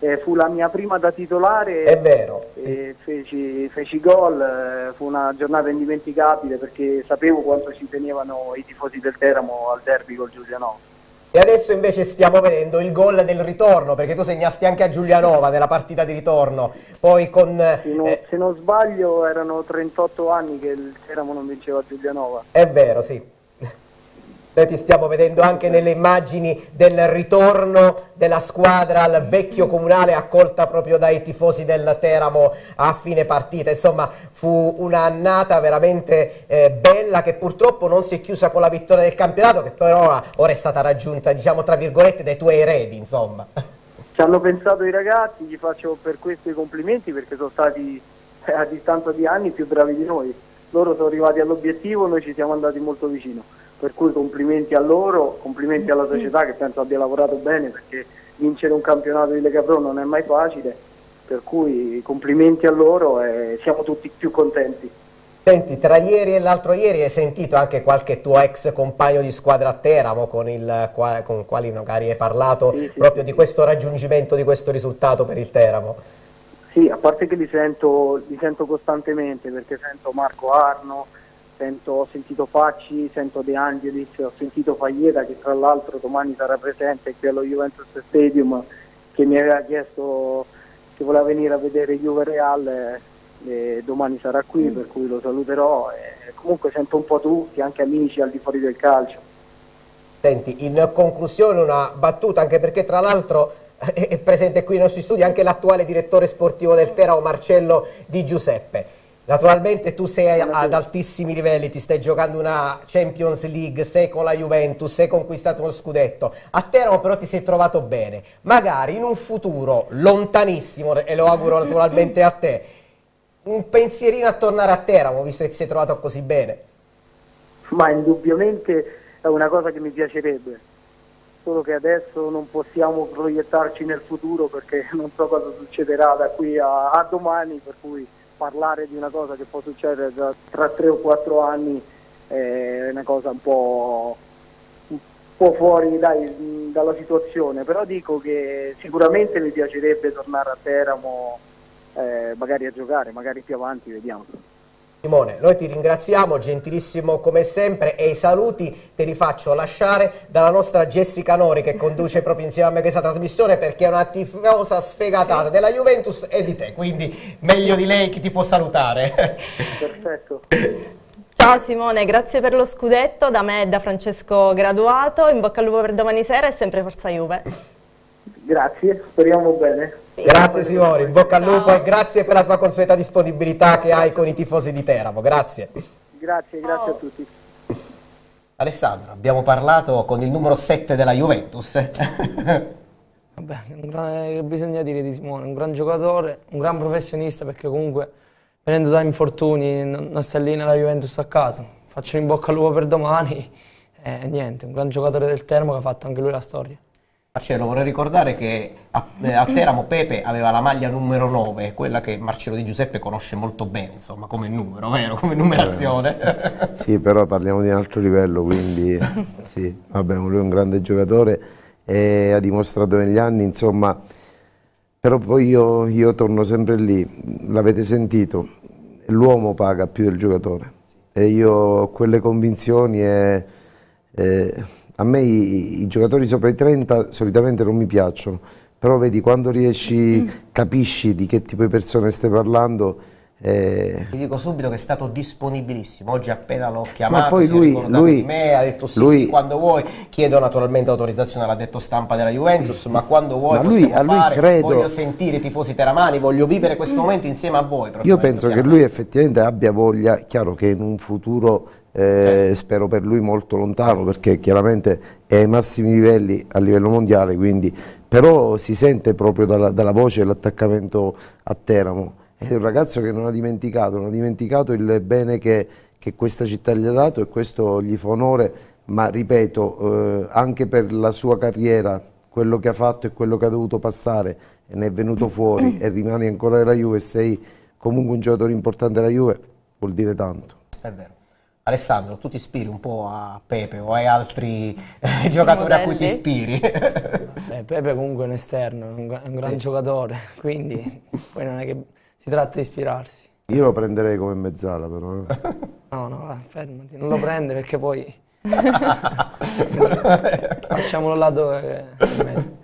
eh, fu la mia prima da titolare. È vero, sì. e feci, feci gol, eh, fu una giornata indimenticabile perché sapevo quanto ci tenevano i tifosi del Teramo al derby col Giulianova. E adesso invece stiamo vedendo il gol del ritorno, perché tu segnasti anche a Giulianova nella partita di ritorno. Poi con... Se non, eh, se non sbaglio erano 38 anni che il Teramo non vinceva a Giulianova. è vero, sì. Noi ti stiamo vedendo anche nelle immagini del ritorno della squadra al vecchio comunale accolta proprio dai tifosi del Teramo a fine partita. Insomma, fu un'annata veramente eh, bella che purtroppo non si è chiusa con la vittoria del campionato, che però ora è stata raggiunta, diciamo, tra virgolette, dai tuoi eredi, insomma. Ci hanno pensato i ragazzi, gli faccio per questo i complimenti perché sono stati eh, a distanza di anni più bravi di noi. Loro sono arrivati all'obiettivo, noi ci siamo andati molto vicino. Per cui complimenti a loro, complimenti alla società che penso abbia lavorato bene perché vincere un campionato di Lega Pro non è mai facile. Per cui complimenti a loro e siamo tutti più contenti. Senti, tra ieri e l'altro ieri hai sentito anche qualche tuo ex compagno di squadra a Teramo con il con quali magari hai parlato Sì, sì, proprio sì, di questo raggiungimento, di questo risultato per il Teramo? Sì, a parte che li sento, li sento costantemente perché sento Marco Arno, sento- ho sentito Facci, sento De Angelis, ho sentito Faglieta che tra l'altro domani sarà presente qui allo Juventus Stadium che mi aveva chiesto se voleva venire a vedere Juve Real e domani sarà qui per cui lo saluterò e comunque sento un po' tutti, anche amici al di fuori del calcio. Senti, in conclusione una battuta, anche perché tra l'altro è è presente qui nei nostri studi anche l'attuale direttore sportivo del Teramo, Marcello Di Giuseppe. Naturalmente tu sei ad altissimi livelli, ti stai giocando una Champions League, sei con la Juventus, sei conquistato uno scudetto. A Teramo però ti sei trovato bene. Magari in un futuro lontanissimo, e lo auguro naturalmente a te, un pensierino a tornare a Teramo, visto che ti sei trovato così bene. Ma indubbiamente è una cosa che mi piacerebbe, solo che adesso non possiamo proiettarci nel futuro perché non so cosa succederà da qui a, a domani, per cui parlare di una cosa che può succedere da- tra tre o quattro anni è una cosa un po', un po' fuori dai, dalla situazione, però dico che sicuramente mi piacerebbe tornare a Teramo eh, magari a giocare, magari più avanti, vediamo. Simone, noi ti ringraziamo, gentilissimo come sempre e i saluti te li faccio lasciare dalla nostra Jessica Nori che conduce [laughs] proprio insieme a me questa trasmissione perché è una tifosa sfegatata della Juventus e di te, quindi meglio di lei chi ti può salutare. Perfetto. Ciao Simone, grazie per lo scudetto da me e da Francesco Graduato, in bocca al lupo per domani sera e sempre Forza Juve. Grazie, speriamo bene. Grazie Simone, in bocca al lupo Ciao. e grazie per la tua consueta disponibilità che hai con i tifosi di Teramo, grazie. Grazie, grazie a tutti. Alessandro, abbiamo parlato con il numero 7 della Juventus. Vabbè, che bisogna dire di Simone, un gran giocatore, un gran professionista perché comunque venendo da infortuni non, non sta lì nella Juventus a casa. Faccio in bocca al lupo per domani e niente, un gran giocatore del Termo che ha fatto anche lui la storia. Marcello, vorrei ricordare che a, eh, a Teramo Pepe aveva la maglia numero 9, quella che Marcello Di Giuseppe conosce molto bene, insomma, come numero, vero? Come numerazione. [laughs] Sì, però parliamo di un altro livello, quindi [laughs] sì, vabbè, lui è un grande giocatore e ha dimostrato negli anni, insomma, però poi io, io torno sempre lì, l'avete sentito, l'uomo paga più del giocatore e io ho quelle convinzioni e, e a me i, i giocatori sopra i 30 solitamente non mi piacciono, però vedi quando riesci, capisci di che tipo di persone stai parlando. eh, Ti dico subito che è stato disponibilissimo, oggi appena l'ho chiamato, Ma poi si è lui- ricordato lui- di me, ha detto sì, lui- sì, quando vuoi, chiedo naturalmente autorizzazione all'addetto stampa della Juventus, ma quando vuoi Ma lui- possiamo a lui fare, credo- voglio sentire i tifosi teramani, voglio vivere questo momento insieme a voi. Io penso che lui effettivamente abbia voglia, chiaro che in un futuro, eh, spero per lui molto lontano, perché chiaramente è ai massimi livelli a livello mondiale, quindi, però si sente proprio dalla, dalla voce l'attaccamento a Teramo. È un ragazzo che non ha dimenticato, non ha dimenticato il bene che, che questa città gli ha dato e questo gli fa onore, ma ripeto, eh, anche per la sua carriera, quello che ha fatto e quello che ha dovuto passare e ne è venuto fuori e rimane ancora nella Juve sei comunque un giocatore importante della Juve, vuol dire tanto. È vero. Alessandro, tu ti ispiri un po' a Pepe o hai altri eh, giocatori a cui ti Modelli? ispiri? Beh, Pepe comunque è un esterno, è un, gra- è un gran giocatore, [laughs] quindi poi non è che si tratta di ispirarsi. Io lo prenderei come mezzala però. eh. No, no, va, fermati, non lo prende perché poi [laughs] [laughs] lasciamolo là dove è meglio.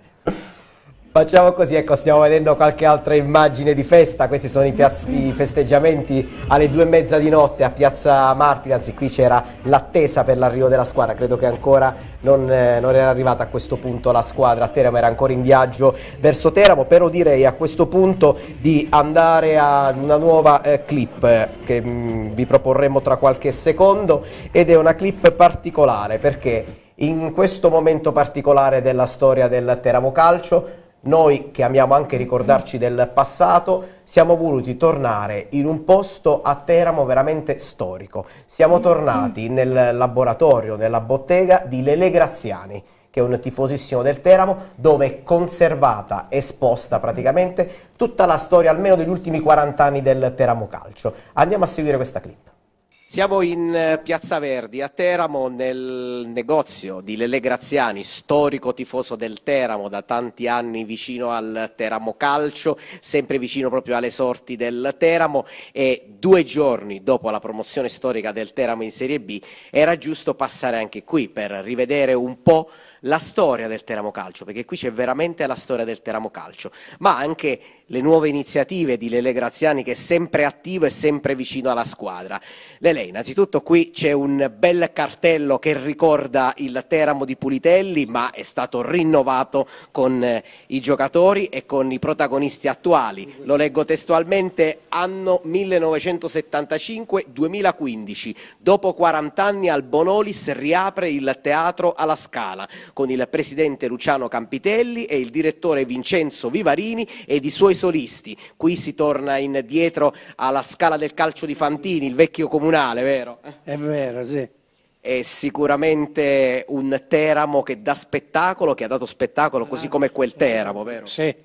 Facciamo così, ecco, stiamo vedendo qualche altra immagine di festa, questi sono i, i [laughs] festeggiamenti alle due e mezza di notte a Piazza Martiri, anzi qui c'era l'attesa per l'arrivo della squadra, credo che ancora non, eh, non era arrivata a questo punto la squadra, a Teramo era ancora in viaggio verso Teramo, però direi a questo punto di andare a una nuova eh, clip eh, che mm, vi proporremo tra qualche secondo. Ed è una clip particolare perché in questo momento particolare della storia del Teramo Calcio noi che amiamo anche ricordarci del passato, siamo voluti tornare in un posto a Teramo veramente storico. Siamo tornati nel laboratorio, nella bottega di Lele Graziani, che è un tifosissimo del Teramo, dove è conservata, esposta praticamente tutta la storia almeno degli ultimi 40 anni del Teramo Calcio. Andiamo a seguire questa clip. Siamo in eh, Piazza Verdi a Teramo nel negozio di Lele Graziani, storico tifoso del Teramo da tanti anni vicino al Teramo Calcio, sempre vicino proprio alle sorti del Teramo e due giorni dopo la promozione storica del Teramo in Serie B era giusto passare anche qui per rivedere un po' la storia del Teramo Calcio, perché qui c'è veramente la storia del Teramo Calcio, ma anche le nuove iniziative di Lele Graziani che è sempre attivo e sempre vicino alla squadra. Lele, innanzitutto qui c'è un bel cartello che ricorda il Teramo di Pulitelli, ma è stato rinnovato con eh, i giocatori e con i protagonisti attuali. Lo leggo testualmente, anno 1975-2015. Dopo 40 anni al Bonolis riapre il teatro alla Scala con il presidente Luciano Campitelli e il direttore Vincenzo Vivarini ed i suoi solisti. Qui si torna indietro alla Scala del Calcio di Fantini, il vecchio comunale, vero? È vero, sì. È sicuramente un Teramo che dà spettacolo, che ha dato spettacolo, così come quel Teramo, vero? Sì.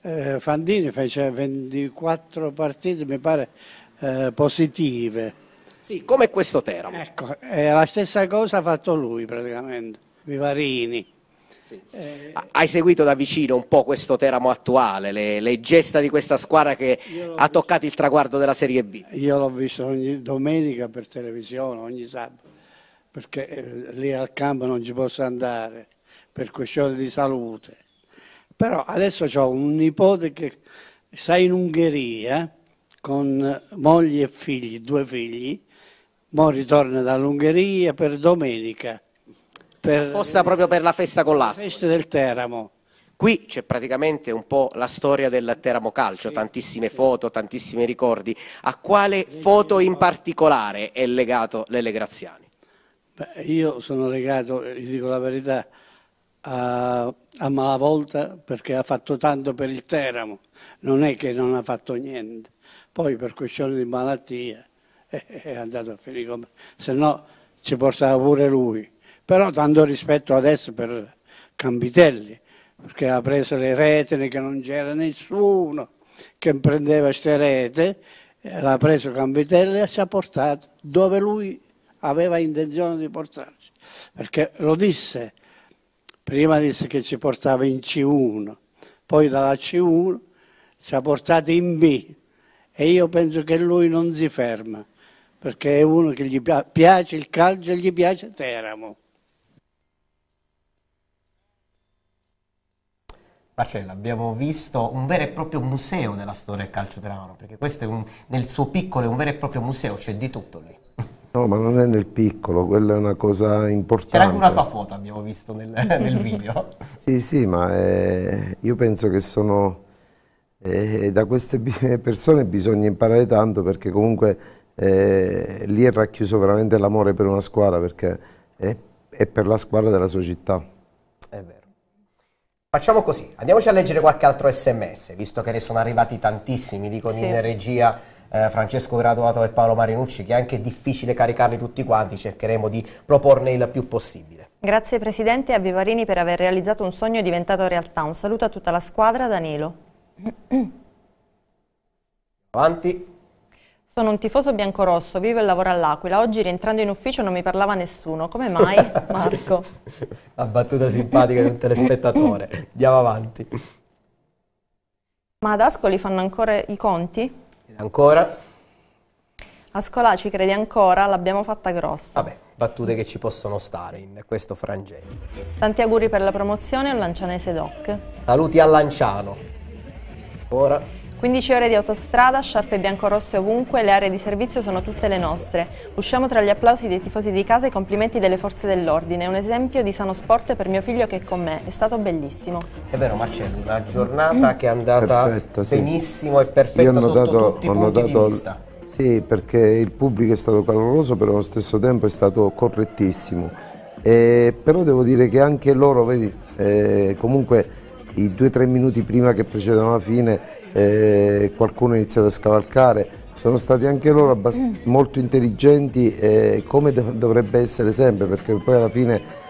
Eh, Fandini fece 24 partite, mi pare, eh, positive. Sì, come questo Teramo. Ecco, e la stessa cosa ha fatto lui praticamente, Vivarini. Ha- Hai seguito da vicino un po' questo Teramo attuale, le, le gesta di questa squadra che ha toccato il traguardo della Serie B. Io l'ho visto ogni domenica per televisione, ogni sabato, perché eh, lì al campo non ci posso andare per questione di salute. Però adesso ho un nipote che sta in Ungheria con moglie e figli, due figli, mo ritorna dall'Ungheria per domenica, per Apposta proprio per la festa con la l'Asta. festa del Teramo. Qui c'è praticamente un po' la storia del Teramo Calcio, tantissime foto, tantissimi ricordi. A quale foto in particolare è legato Lele Graziani? Beh, io sono legato, eh, vi dico la verità, a, a Malavolta perché ha fatto tanto per il Teramo, non è che non ha fatto niente. Poi per questione di malattia eh, è andato a finire come... Se no ci portava pure lui. Però tanto rispetto adesso per Campitelli, perché ha preso le retene che non c'era nessuno che prendeva queste rete, e l'ha preso Campitelli e ci ha portato dove lui aveva intenzione di portarci. Perché lo disse, prima disse che ci portava in C1, poi dalla C1 ci ha portati in B e io penso che lui non si ferma, perché è uno che gli pia- piace il calcio e gli piace Teramo. Marcella, abbiamo visto un vero e proprio museo della storia del calcio teramano, perché questo è un, nel suo piccolo è un vero e proprio museo, c'è di tutto lì. No, ma non è nel piccolo, quella è una cosa importante. C'era anche una tua foto, abbiamo visto nel, [laughs] nel video. [laughs] Sì, sì, ma eh, io penso che sono eh, da queste bi- persone bisogna imparare tanto perché comunque eh, lì è racchiuso veramente l'amore per una squadra perché è, è per la squadra della sua città. È vero. Facciamo così, andiamoci a leggere qualche altro sms, visto che ne sono arrivati tantissimi, dicono Sì. in regia eh, Francesco Graduato e Paolo Marinucci, che è anche difficile caricarli tutti quanti, cercheremo di proporne il più possibile. Grazie Presidente e a Vivarini per aver realizzato un sogno diventato realtà. Un saluto a tutta la squadra, Danilo. Avanti. Sono un tifoso biancorosso, vivo e lavoro all'Aquila. Oggi rientrando in ufficio non mi parlava nessuno. Come mai, [laughs] Marco? La battuta simpatica di un telespettatore. Andiamo avanti. Ma ad Ascoli fanno ancora i conti? Ancora. Ascolà, ci credi ancora? L'abbiamo fatta grossa. Vabbè, battute che ci possono stare in questo frangente. Tanti auguri per la promozione al Lancianese Doc. Saluti a Lanciano. Ora 15 ore di autostrada, sciarpe bianco-rosse ovunque, le aree di servizio sono tutte le nostre. Usciamo tra gli applausi dei tifosi di casa e i complimenti delle forze dell'ordine. È un esempio di sano sport per mio figlio che è con me. È stato bellissimo. È vero Marcello, una giornata che è andata Perfetta, sì. benissimo e Io perfetta ho sotto notato, tutti i ho notato- vista. sì, perché il pubblico è stato caloroso, però allo stesso tempo è stato correttissimo. Eh, però devo dire che anche loro, vedi, eh, comunque i due o tre minuti prima che precedono la fine, eh, qualcuno ha iniziato a scavalcare. Sono stati anche loro abbast- molto intelligenti, eh, come dov- dovrebbe essere sempre, perché poi alla fine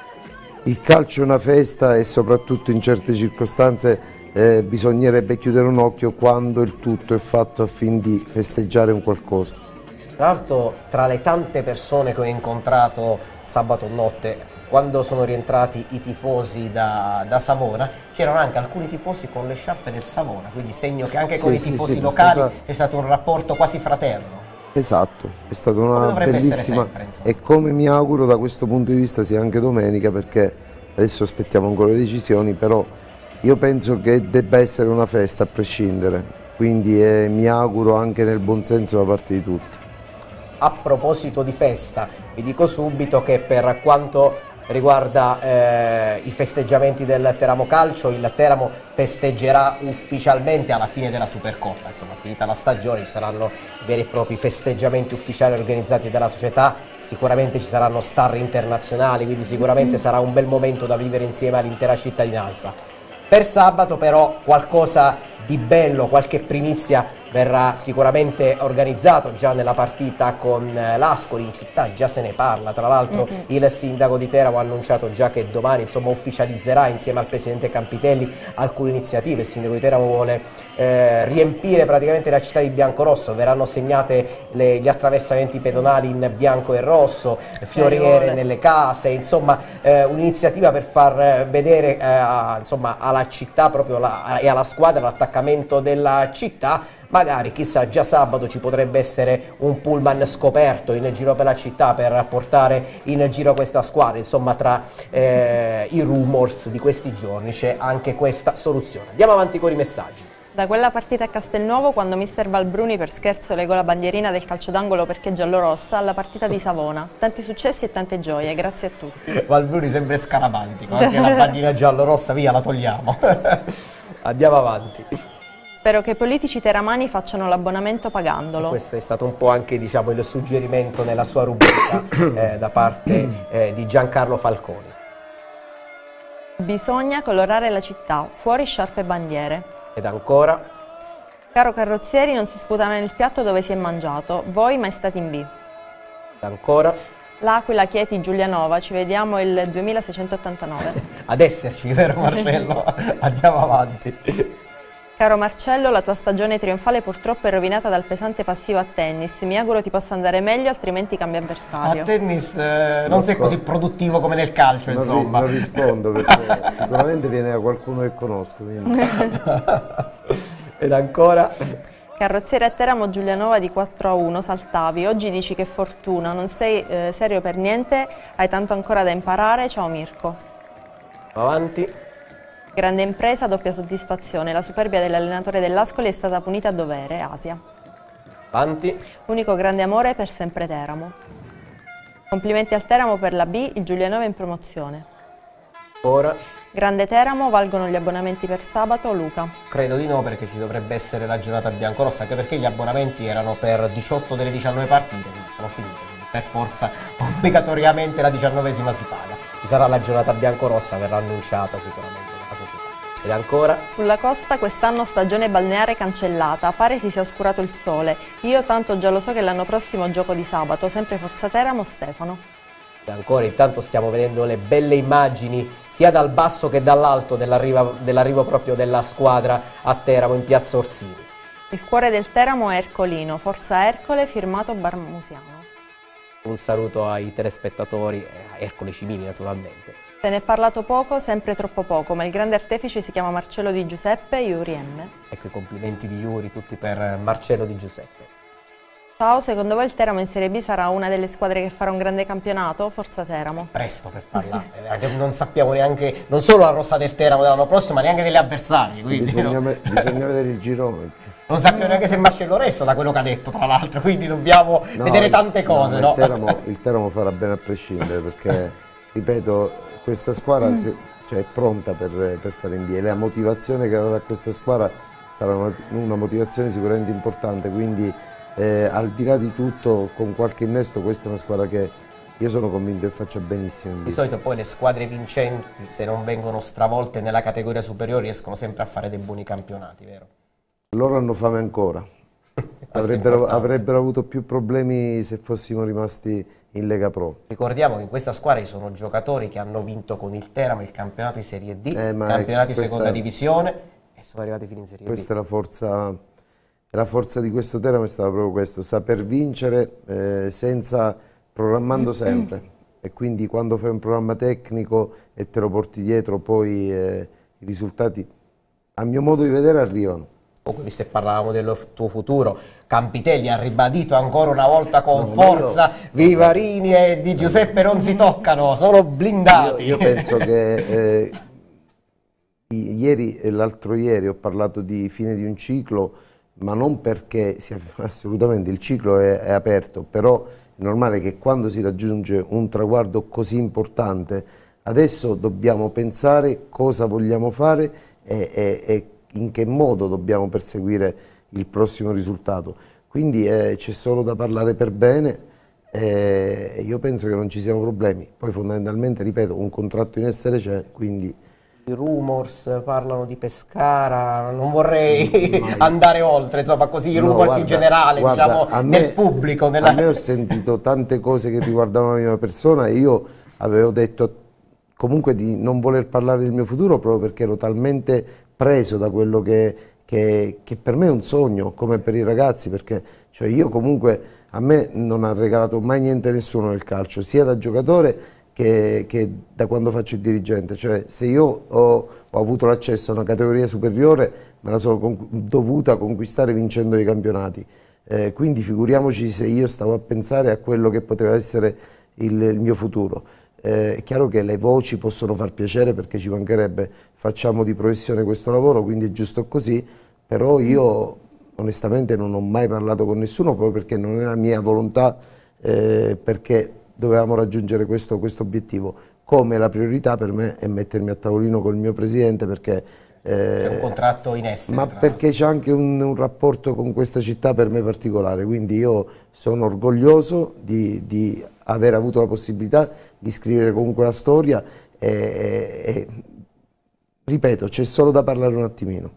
il calcio è una festa e soprattutto in certe circostanze eh, bisognerebbe chiudere un occhio quando il tutto è fatto affin di festeggiare un qualcosa. Tra l'altro, tra le tante persone che ho incontrato sabato notte, quando sono rientrati i tifosi da, da Savona, c'erano anche alcuni tifosi con le sciarpe del Savona, quindi segno che anche Sì, con i sì, tifosi sì, è locali c'è stato un rapporto quasi fraterno. Esatto, è stata una bellissima sempre, e come mi auguro da questo punto di vista sia anche domenica perché adesso aspettiamo ancora le decisioni, però io penso che debba essere una festa a prescindere, quindi eh, mi auguro anche nel buon senso da parte di tutti. A proposito di festa, vi dico subito che per quanto riguarda eh, i festeggiamenti del Teramo Calcio, il Teramo festeggerà ufficialmente alla fine della Supercoppa, insomma finita la stagione ci saranno veri e propri festeggiamenti ufficiali organizzati dalla società, sicuramente ci saranno star internazionali, quindi sicuramente sarà un bel momento da vivere insieme all'intera cittadinanza. Per sabato però qualcosa di bello, qualche primizia verrà sicuramente organizzato già nella partita con eh, l'Ascoli in città, già se ne parla, tra l'altro il sindaco di Teramo ha annunciato già che domani insomma, ufficializzerà insieme al presidente Campitelli alcune iniziative, il sindaco di Teramo vuole eh, riempire praticamente la città di bianco-rosso, verranno segnate le- gli attraversamenti pedonali in bianco e rosso, fioriere nelle case, insomma eh, un'iniziativa per far eh, vedere eh, insomma, alla città proprio la- e alla squadra l'attaccamento della città. Magari chissà già sabato ci potrebbe essere un pullman scoperto in giro per la città per portare in giro questa squadra, insomma tra eh, i rumors di questi giorni c'è anche questa soluzione. Andiamo avanti con i messaggi. Da quella partita a Castelnuovo, quando mister Valbruni per scherzo legò la bandierina del calcio d'angolo perché giallo-rossa, alla partita di Savona. Tanti successi e tante gioie, grazie a tutti. Valvuri sempre scaramantico, anche la [laughs] bandina giallo-rossa via la togliamo. [laughs] Andiamo avanti. Spero che i politici teramani facciano l'abbonamento pagandolo. Questo è stato un po' anche diciamo, il suggerimento nella sua rubrica [coughs] eh, da parte eh, di Giancarlo Falconi. Bisogna colorare la città, fuori sciarpe e bandiere. Ed ancora, Caro carrozzieri, non si sputa nel piatto dove si è mangiato. Voi mai stati in B. ed ancora, L'Aquila, Chieti, Giulianova, ci vediamo il 2689. ad esserci, vero Marcello? [laughs] Andiamo avanti. Caro Marcello, la tua stagione trionfale purtroppo è rovinata dal pesante passivo a tennis. Mi auguro ti possa andare meglio, altrimenti cambia A avversario. tennis eh, non sei così produttivo come nel calcio, Non, ri- insomma. non rispondo perché [laughs] sicuramente viene da qualcuno che conosco. [laughs] Ed ancora, Carrozziere a Teramo, Giulianova di 4 a 1, saltavi. Oggi dici che fortuna, non sei eh, serio per niente, hai tanto ancora da imparare. Ciao Mirko. avanti. Grande impresa, doppia soddisfazione. La superbia dell'allenatore dell'Ascoli è stata punita a dovere, Asia. Avanti. Unico grande amore per sempre Teramo. Complimenti al Teramo per la B, il Giulianova in promozione. Ora, Grande Teramo, valgono gli abbonamenti per sabato, Luca. credo di no perché ci dovrebbe essere la giornata biancorossa, anche perché gli abbonamenti erano per 18 delle 19 partite, quindi sono finite. Per forza, [laughs] obbligatoriamente la diciannovesima si paga. Ci sarà la giornata biancorossa, verrà annunciata sicuramente dalla società. Ed ancora, Sulla costa quest'anno stagione balneare cancellata, pare si sia oscurato il sole. Io tanto già lo so che l'anno prossimo gioco di sabato, sempre Forza Teramo, Stefano. E ancora intanto stiamo vedendo le belle immagini sia dal basso che dall'alto dell'arrivo, dell'arrivo proprio della squadra a Teramo in piazza Orsini. Il cuore del Teramo è Ercolino, Forza Ercole, firmato Barmusiano. Un saluto ai telespettatori a Ercole Cimini naturalmente. Se ne è parlato poco, sempre troppo poco, ma il grande artefice si chiama Marcello Di Giuseppe, Iuri M. Ecco i complimenti di Iuri tutti per Marcello Di Giuseppe. Ciao, secondo voi il Teramo in Serie B sarà una delle squadre che farà un grande campionato? Forza Teramo. Presto per parlare, [laughs] perché non sappiamo neanche, non solo la rossa del Teramo dell'anno prossimo, ma neanche degli avversari. Quindi Bisogna, no? bisogna vedere il girone. non sappiamo neanche se Marcello resta da quello che ha detto, tra l'altro, quindi dobbiamo No, vedere tante cose. No, Il, Teramo, [laughs] il Teramo farà bene a prescindere perché, ripeto, questa squadra se- cioè, è pronta per, per fare in via e la motivazione che avrà questa squadra sarà una, una motivazione sicuramente importante, quindi eh, al di là di tutto con qualche innesto questa è una squadra che io sono convinto che faccia benissimo Di solito poi le squadre vincenti, se non vengono stravolte nella categoria superiore, riescono sempre a fare dei buoni campionati, vero? Loro hanno fame ancora. [laughs] Avrebbero, avrebbero avuto più problemi se fossimo rimasti in Lega Pro. Ricordiamo che in questa squadra ci sono giocatori che hanno vinto con il Teramo il campionato di Serie D, Eh, ma campionati di questa- seconda divisione e sono arrivati fino in Serie Questa B. è la forza, la forza di questo Teramo è stata proprio questo, saper vincere eh, senza, programmando sempre. E quindi quando fai un programma tecnico e te lo porti dietro, poi eh, i risultati, a mio modo di vedere, arrivano. Comunque, visto che parlavamo del tuo futuro, Campitelli ha ribadito ancora una volta con No, ma io- forza, Vivarini e Di Giuseppe non si toccano, sono blindati. Io, io penso che eh, ieri e l'altro ieri ho parlato di fine di un ciclo, ma non perché sia [laughs] assolutamente il ciclo è, è aperto, però è normale che quando si raggiunge un traguardo così importante, adesso dobbiamo pensare cosa vogliamo fare e, e- e in che modo dobbiamo perseguire il prossimo risultato. Quindi eh, c'è solo da parlare per bene eh, e io penso che non ci siano problemi. Poi fondamentalmente, ripeto, un contratto in essere c'è, quindi I rumors parlano di Pescara, non vorrei [laughs] andare oltre, insomma, così i No, rumors guarda, in generale, guarda, diciamo, me- nel pubblico. Nella... A me ho sentito tante cose che riguardavano la mia persona e io avevo detto comunque di non voler parlare del mio futuro proprio perché ero talmente preso da quello che, che- che per me è un sogno, come per i ragazzi, perché cioè io comunque a me non ha regalato mai niente nessuno nel calcio, sia da giocatore che, che da quando faccio il dirigente, cioè se io ho, ho avuto l'accesso a una categoria superiore me la sono con- dovuta conquistare vincendo i campionati. Eh, quindi figuriamoci se io stavo a pensare a quello che poteva essere il, il mio futuro. Eh, è chiaro che le voci possono far piacere perché ci mancherebbe, facciamo di professione questo lavoro, quindi è giusto così, però io onestamente non ho mai parlato con nessuno proprio perché non era mia volontà, eh, perché dovevamo raggiungere questo, questo obiettivo. Come la priorità per me è mettermi a tavolino col mio presidente perché... eh, C'è un contratto in essere. ma perché c'è anche un, un rapporto con questa città per me particolare, quindi io sono orgoglioso di, di aver avuto la possibilità di scrivere comunque la storia e, e- e, ripeto, c'è solo da parlare un attimino.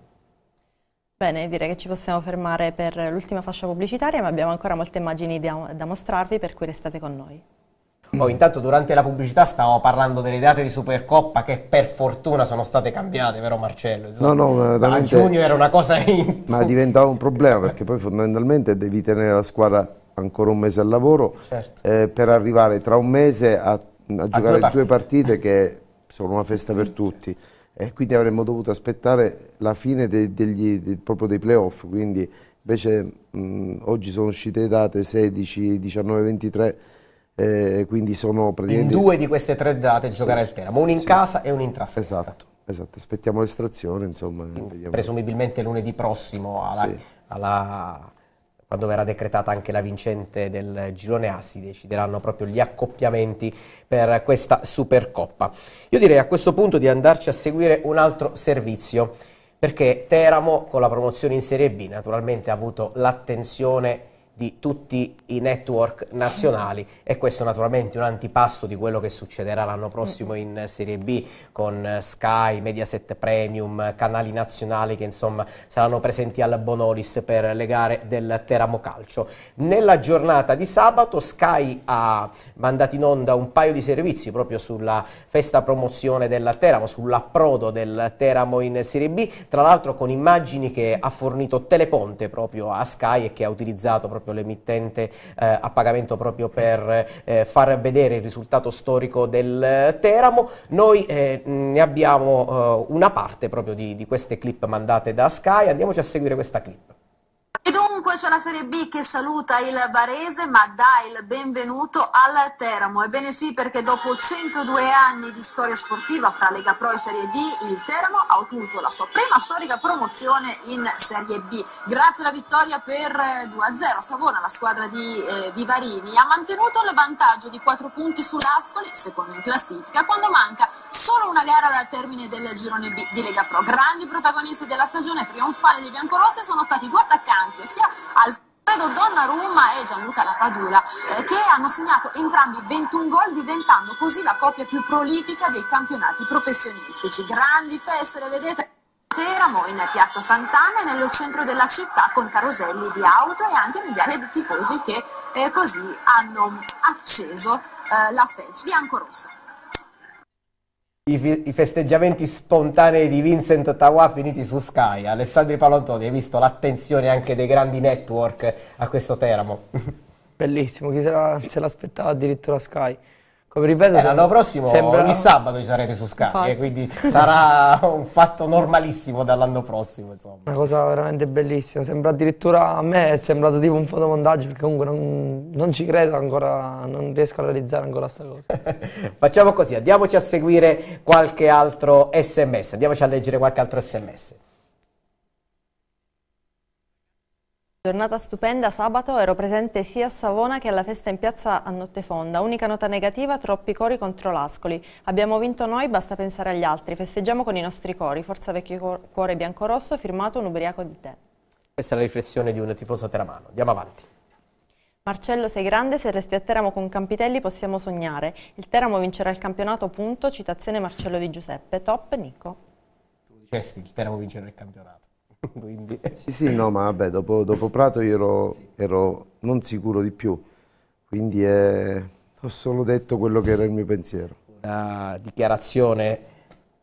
Bene, direi che ci possiamo fermare per l'ultima fascia pubblicitaria, ma abbiamo ancora molte immagini da, da mostrarvi, per cui restate con noi. Oh, intanto durante la pubblicità stavamo parlando delle date di Supercoppa che per fortuna sono state cambiate, vero Marcello? Insomma, No, no, ma a veramente- giugno era una cosa in... Ma diventava un problema perché poi fondamentalmente devi tenere la squadra ancora un mese al lavoro Certo. eh, per arrivare tra un mese a, a giocare due due partite. partite che sono una festa per tutti. E quindi avremmo dovuto aspettare la fine de- degli, de- proprio dei playoff. Quindi invece mh, oggi sono uscite le date 16, 19, 23, eh, quindi sono In praticamente... due di queste tre date giocherà il Teramo, uno in casa e uno in trasferta. Esatto, esatto, aspettiamo l'estrazione, insomma. vediamo. Presumibilmente lunedì prossimo, alla- Sì. alla- quando verrà decretata anche la vincente del girone A, si decideranno proprio gli accoppiamenti per questa Supercoppa. Io direi a questo punto di andarci a seguire un altro servizio, perché Teramo con la promozione in Serie B naturalmente ha avuto l'attenzione di tutti i network nazionali e questo naturalmente è un antipasto di quello che succederà l'anno prossimo in Serie B con Sky, Mediaset Premium, canali nazionali che insomma saranno presenti al Bonolis per le gare del Teramo Calcio. Nella giornata di sabato Sky ha mandato in onda un paio di servizi proprio sulla festa promozione del Teramo, sull'approdo del Teramo in Serie B, tra l'altro con immagini che ha fornito Teleponte proprio a Sky e che ha utilizzato proprio l'emittente eh, a pagamento proprio per eh, far vedere il risultato storico del eh, Teramo. Noi eh, ne abbiamo eh, una parte proprio di, di queste clip mandate da Sky, andiamoci a seguire questa clip. C'è la Serie B che saluta il Varese ma dà il benvenuto al Teramo. Ebbene sì, perché dopo 102 anni di storia sportiva fra Lega Pro e Serie D, il Teramo ha ottenuto la sua prima storica promozione in Serie B. Grazie alla vittoria per eh, 2-0 Savona, la squadra di eh, Vivarini, ha mantenuto il vantaggio di 4 punti sull'Ascoli, secondo in classifica, quando manca solo una gara dal termine del girone B di Lega Pro. Grandi protagonisti della stagione trionfale dei biancorossi sono stati due attaccanti, ossia Alfredo Donnarumma e Gianluca Lapadula, eh, che hanno segnato entrambi 21 gol, diventando così la coppia più prolifica dei campionati professionistici. Grandi feste, le vedete? Teramo in piazza Sant'Anna e nel centro della città con caroselli di auto e anche migliaia di tifosi che eh, così hanno acceso eh, la festa biancorossa. I, i festeggiamenti spontanei di Vincent Tawà finiti su Sky. Alessandri Palantoni, hai visto l'attenzione anche dei grandi network a questo Teramo? [laughs] Bellissimo, chi se l'aspettava addirittura Sky. Come ripeto, Eh, l'anno prossimo, sembra- ogni sabato ci sarete su Sky, eh, quindi sarà [laughs] un fatto normalissimo dall'anno prossimo, insomma. Una cosa veramente bellissima, sembra addirittura a me è sembrato tipo un fotomontaggio perché comunque non, non ci credo ancora, non riesco a realizzare ancora sta cosa. [laughs] Facciamo così, andiamoci a seguire qualche altro sms, andiamoci a leggere qualche altro sms. Giornata stupenda, sabato ero presente sia a Savona che alla festa in piazza a Nottefonda. Unica nota negativa, troppi cori contro l'Ascoli. Abbiamo vinto noi, basta pensare agli altri. Festeggiamo con i nostri cori. Forza vecchio cuor- cuore biancorosso, firmato un ubriaco di te. Questa è la riflessione di un tifoso teramano. Andiamo avanti. Marcello sei grande, se resti a Teramo con Campitelli possiamo sognare. Il Teramo vincerà il campionato, punto. Citazione Marcello di Giuseppe. Top, Nico. Dicesti, speriamo vincere il campionato. [laughs] Quindi... Sì, sì, no, ma vabbè, dopo, dopo Prato io ero, ero non sicuro di più, quindi eh, ho solo detto quello che era il mio pensiero. Una dichiarazione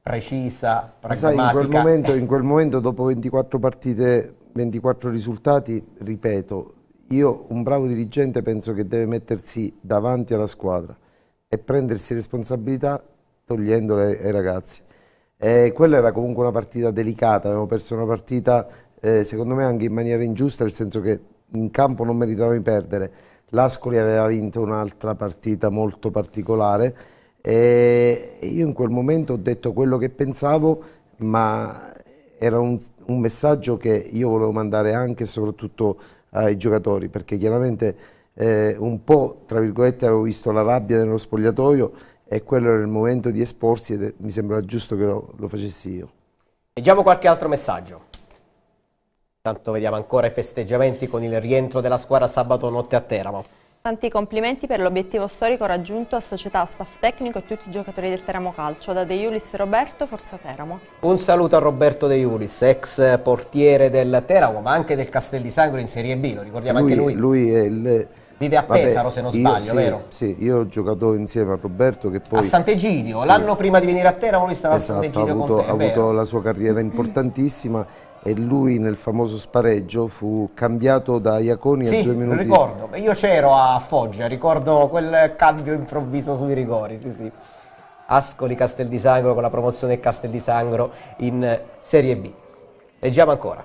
precisa, Ma sai, in pragmatica. quel, momento, in quel momento, dopo 24 partite, 24 risultati, ripeto, io, un bravo dirigente, penso che deve mettersi davanti alla squadra e prendersi responsabilità togliendole ai ragazzi. E quella era comunque una partita delicata, avevamo perso una partita eh, secondo me anche in maniera ingiusta, nel senso che in campo non meritavamo di perdere. L'Ascoli aveva vinto un'altra partita molto particolare e io in quel momento ho detto quello che pensavo, ma era un, un messaggio che io volevo mandare anche e soprattutto ai giocatori, perché chiaramente eh, un po', tra virgolette, avevo visto la rabbia nello spogliatoio e quello era il momento di esporsi ed mi sembrava giusto che lo, lo facessi io. Leggiamo qualche altro messaggio. Intanto vediamo ancora i festeggiamenti con il rientro della squadra sabato notte a Teramo. Tanti complimenti per l'obiettivo storico raggiunto a società, staff tecnico e tutti i giocatori del Teramo Calcio. Da De Iulis Roberto, Forza Teramo. Un saluto a Roberto De Iulis, ex portiere del Teramo, ma anche del Castel di Sangro in Serie B, lo ricordiamo anche lui. lui è il- Vive a vabbè, Pesaro, se non io- sbaglio, sì, vero? Sì, io ho giocato insieme a Roberto che poi... a Sant'Egidio, Sì. l'anno prima di venire a Teramo lui stava Esatto, a Sant'Egidio con te, ha avuto la sua carriera importantissima e lui nel famoso spareggio fu cambiato da Iaconi a Sì, due lo minuti. ricordo, io c'ero a Foggia, ricordo quel cambio improvviso sui rigori, sì sì. Ascoli Castel di Sangro con la promozione Castel di Sangro in Serie B. Leggiamo ancora.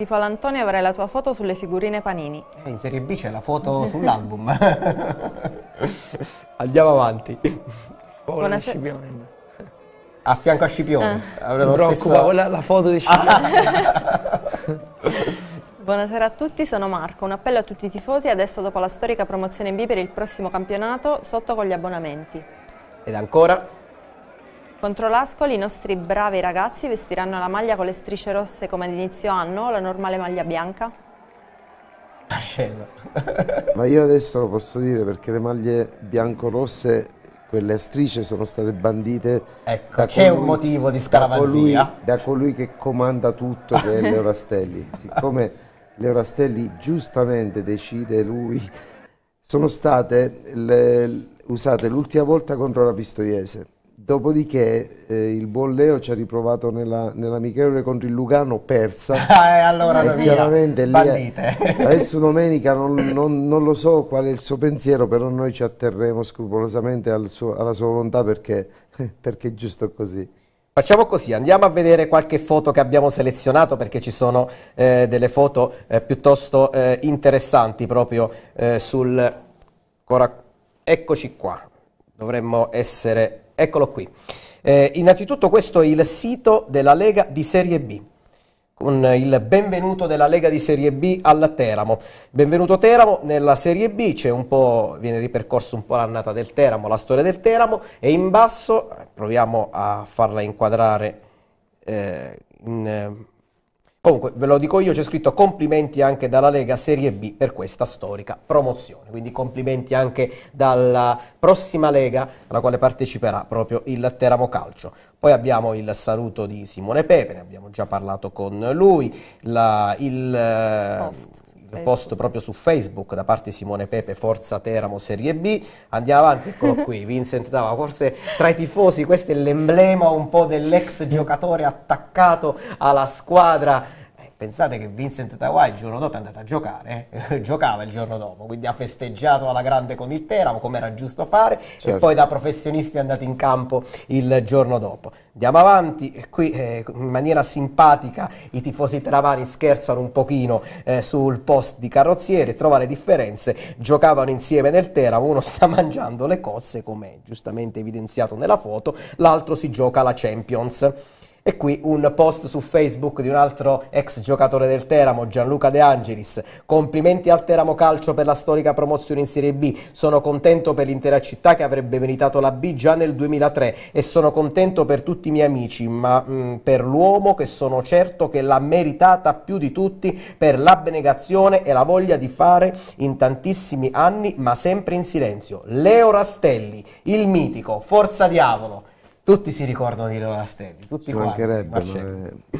Di Paolo Antonio avrai la tua foto sulle figurine Panini. Eh, in Serie B c'è la foto [laughs] sull'album. [laughs] Andiamo avanti. Buonasera. Scipione. A fianco a Scipione. Eh. Mi preoccupa quella la foto di Scipione. [laughs] Buonasera a tutti, sono Marco. Un appello a tutti i tifosi, adesso dopo la storica promozione in B per il prossimo campionato, sotto con gli abbonamenti. Ed ancora? Contro l'Ascoli i nostri bravi ragazzi vestiranno la maglia con le strisce rosse come ad inizio anno o la normale maglia bianca? Ha sceso. [laughs] Ma io adesso lo posso dire perché le maglie bianco-rosse, quelle a strisce, sono state bandite Ecco, c'è un motivo di da colui, scaramanzia. da colui che comanda tutto, che è [laughs] Leo Rastelli. Siccome Leo Rastelli giustamente decide lui, sono state le- usate l'ultima volta contro la Pistoiese. Dopodiché eh, il buon Leo ci ha riprovato nella, nell'amichevole contro il Lugano, persa. Ah, [laughs] e allora E via, chiaramente lì- bandite. [laughs] adesso domenica non, non- non lo so qual è il suo pensiero, però noi ci atterremo scrupolosamente al suo- alla sua volontà perché, [laughs] perché è giusto così. Facciamo così, andiamo a vedere qualche foto che abbiamo selezionato perché ci sono eh, delle foto eh, piuttosto eh, interessanti proprio eh, sul... Ora, eccoci qua, dovremmo essere... Eccolo qui. Eh, innanzitutto questo è il sito della Lega di Serie B con il benvenuto della Lega di Serie B al Teramo. Benvenuto Teramo, nella Serie B c'è un po', viene ripercorso un po' l'annata del Teramo, la storia del Teramo e in basso, eh, proviamo a farla inquadrare eh, in, eh, Comunque, ve lo dico io, c'è scritto complimenti anche dalla Lega Serie B per questa storica promozione. Quindi complimenti anche dalla prossima Lega alla quale parteciperà proprio il Teramo Calcio. Poi abbiamo il saluto di Simone Pepe, ne abbiamo già parlato con lui, la, il, post. Il post proprio su Facebook da parte di Simone Pepe, Forza Teramo Serie B. Andiamo avanti, eccolo qui, [laughs] Vincent Dava, forse tra i tifosi questo è l'emblema un po' dell'ex giocatore attaccato alla squadra Pensate che Vincent Tawai il giorno dopo è andato a giocare, eh? [laughs] giocava il giorno dopo, quindi ha festeggiato alla grande con il Teramo, come era giusto fare, certo. e poi da professionisti è andato in campo il giorno dopo. Andiamo avanti, qui eh, in maniera simpatica i tifosi teramani scherzano un pochino eh, sul post di carrozziere, trova le differenze, giocavano insieme nel Teramo, uno [laughs] sta mangiando le cozze, come giustamente evidenziato nella foto, l'altro si gioca la Champions. E qui un post su Facebook di un altro ex giocatore del Teramo, Gianluca De Angelis. Complimenti al Teramo Calcio per la storica promozione in Serie B. Sono contento per l'intera città che avrebbe meritato la B già nel 2003 e sono contento per tutti i miei amici, ma mh, mm, per l'uomo che sono certo che l'ha meritata più di tutti per l'abnegazione e la voglia di fare in tantissimi anni, ma sempre in silenzio. Leo Rastelli, il mitico, Forza Diavolo. Tutti si ricordano di Leo Rastelli, tutti quanti. Ma è,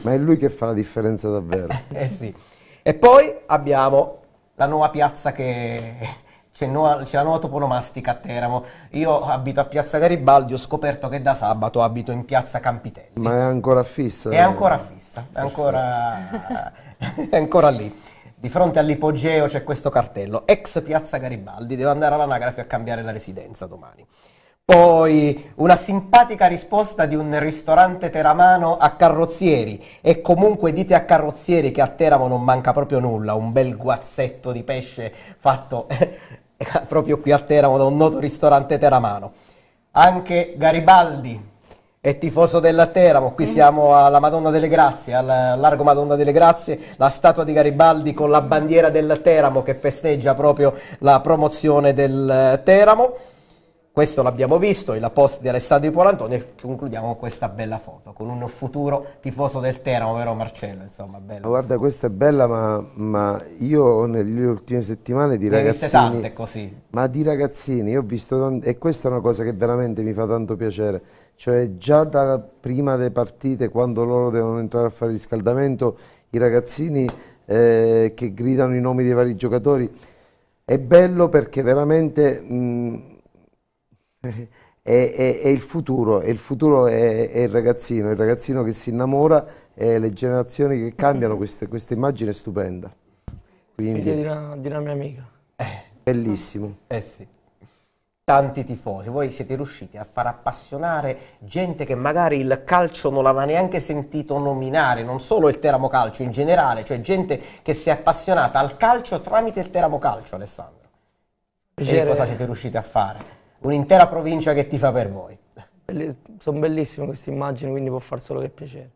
ma è lui che fa la differenza davvero. [laughs] eh sì. E poi abbiamo la nuova piazza che [laughs] c'è, nuova, c'è, la nuova toponomastica a Teramo. Io abito a Piazza Garibaldi, ho scoperto che da sabato abito in Piazza Campitelli. Ma è ancora fissa? È ancora fissa, è ancora, [laughs] è ancora lì. Di fronte all'ipogeo c'è questo cartello, ex Piazza Garibaldi, devo andare all'anagrafe a cambiare la residenza domani. Poi una simpatica risposta di un ristorante teramano a carrozzieri e comunque dite a carrozzieri che a Teramo non manca proprio nulla, un bel guazzetto di pesce fatto [laughs] proprio qui a Teramo da un noto ristorante teramano. Anche Garibaldi è tifoso della Teramo, qui mm. siamo alla Madonna delle Grazie, al Largo Madonna delle Grazie, la statua di Garibaldi con la bandiera del Teramo che festeggia proprio la promozione del Teramo. Questo l'abbiamo visto, il post di Alessandro Polantoni e concludiamo con questa bella foto, con un futuro tifoso del Teramo, vero Marcello? Insomma, bello. Guarda, questa è bella, ma, ma io nelle ultime settimane di ne ragazzini... tante così. Ma di ragazzini, io ho visto tanti, e questa è una cosa che veramente mi fa tanto piacere, cioè già da prima delle partite, quando loro devono entrare a fare riscaldamento, i ragazzini eh, che gridano i nomi dei vari giocatori, è bello perché veramente... Mh, è, è, è, il futuro, il futuro è, è, il ragazzino, il ragazzino che si innamora e le generazioni che cambiano, questa, questa immagine è stupenda. Quindi, di, una, di una mia amica. Eh, bellissimo. Eh sì. Tanti tifosi, voi siete riusciti a far appassionare gente che magari il calcio non l'aveva neanche sentito nominare, non solo il Teramo Calcio in generale, cioè gente che si è appassionata al calcio tramite il Teramo Calcio, Alessandro. E cosa siete riusciti a fare? Un'intera provincia che ti fa per voi. Belli sono bellissime queste immagini, quindi può far solo che piacere.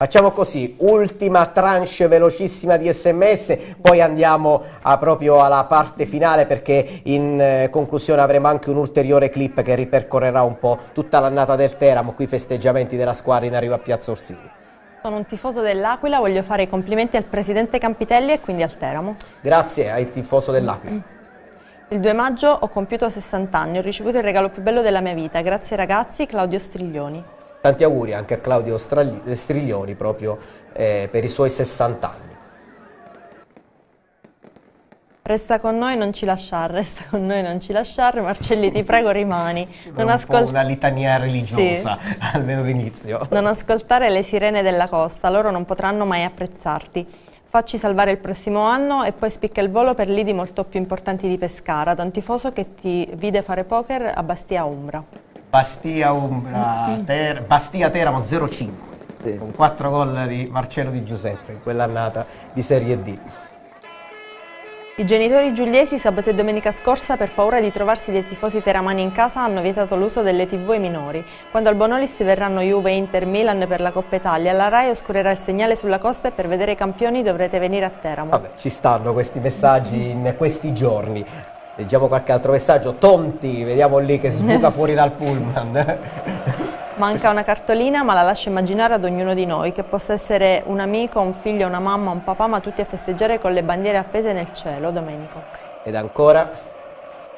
Facciamo così, ultima tranche velocissima di sms, poi andiamo a proprio alla parte finale perché in eh, conclusione avremo anche un ulteriore clip che ripercorrerà un po' tutta l'annata del Teramo, qui festeggiamenti della squadra in arrivo a Piazza Orsini. Sono un tifoso dell'Aquila, voglio fare i complimenti al presidente Campitelli e quindi al Teramo. Grazie ai tifoso dell'Aquila. Il 2 maggio ho compiuto 60 anni, ho ricevuto il regalo più bello della mia vita, grazie ragazzi, Claudio Striglioni. Tanti auguri anche a Claudio Striglioni proprio eh, per i suoi 60 anni. Resta con noi, non ci lasciare, resta con noi, non ci lasciare. Marcelli, ti prego, rimani. Non ascol... una litania religiosa, sì. [laughs] almeno all'inizio. Non ascoltare le sirene della costa, loro non potranno mai apprezzarti. Facci salvare il prossimo anno e poi spicca il volo per lidi molto più importanti di Pescara, da un tifoso che ti vide fare poker a Bastia Umbra. Bastia, Umbra, Ter- Bastia Teramo 0-5 con 4 gol di Marcello Di Giuseppe in quell'annata di Serie D. I genitori giuliesi sabato e domenica scorsa, per paura di trovarsi dei tifosi teramani in casa, hanno vietato l'uso delle tv ai minori. Quando al Bonolis verranno Juve, Inter, Milan per la Coppa Italia, la RAI oscurerà il segnale sulla costa e per vedere i campioni dovrete venire a Teramo. Vabbè, ci stanno questi messaggi in questi giorni. Leggiamo qualche altro messaggio. Tonti, vediamo lì che sbuca [laughs] fuori dal pullman. Manca una cartolina, ma la lascio immaginare ad ognuno di noi, che possa essere un amico, un figlio, una mamma, un papà, ma tutti a festeggiare con le bandiere appese nel cielo, Domenico. Ed ancora,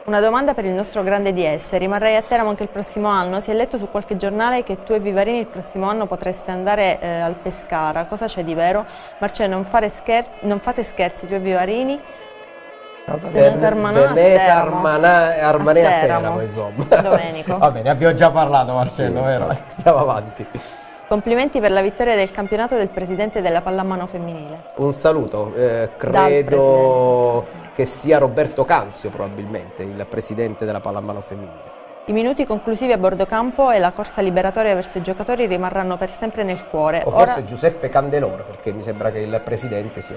Una domanda per il nostro grande DS. Rimarrai a Teramo anche il prossimo anno? Si è letto su qualche giornale che tu e Vivarini il prossimo anno potreste andare eh, al Pescara. Cosa c'è di vero? Marcello, non, non fate scherzi, tu e Vivarini? Venete a Armanà a a A Teramo. Teramo, insomma. Domenico. Va bene, abbiamo già parlato Marcello, vero? Andiamo avanti. Complimenti per la vittoria del campionato del presidente della pallamano femminile. Un saluto, eh, credo che sia Roberto Canzio probabilmente il presidente della pallamano femminile. I minuti conclusivi a bordo campo e la corsa liberatoria verso i giocatori rimarranno per sempre nel cuore. O Ora- forse Giuseppe Candeloro, perché mi sembra che il presidente sia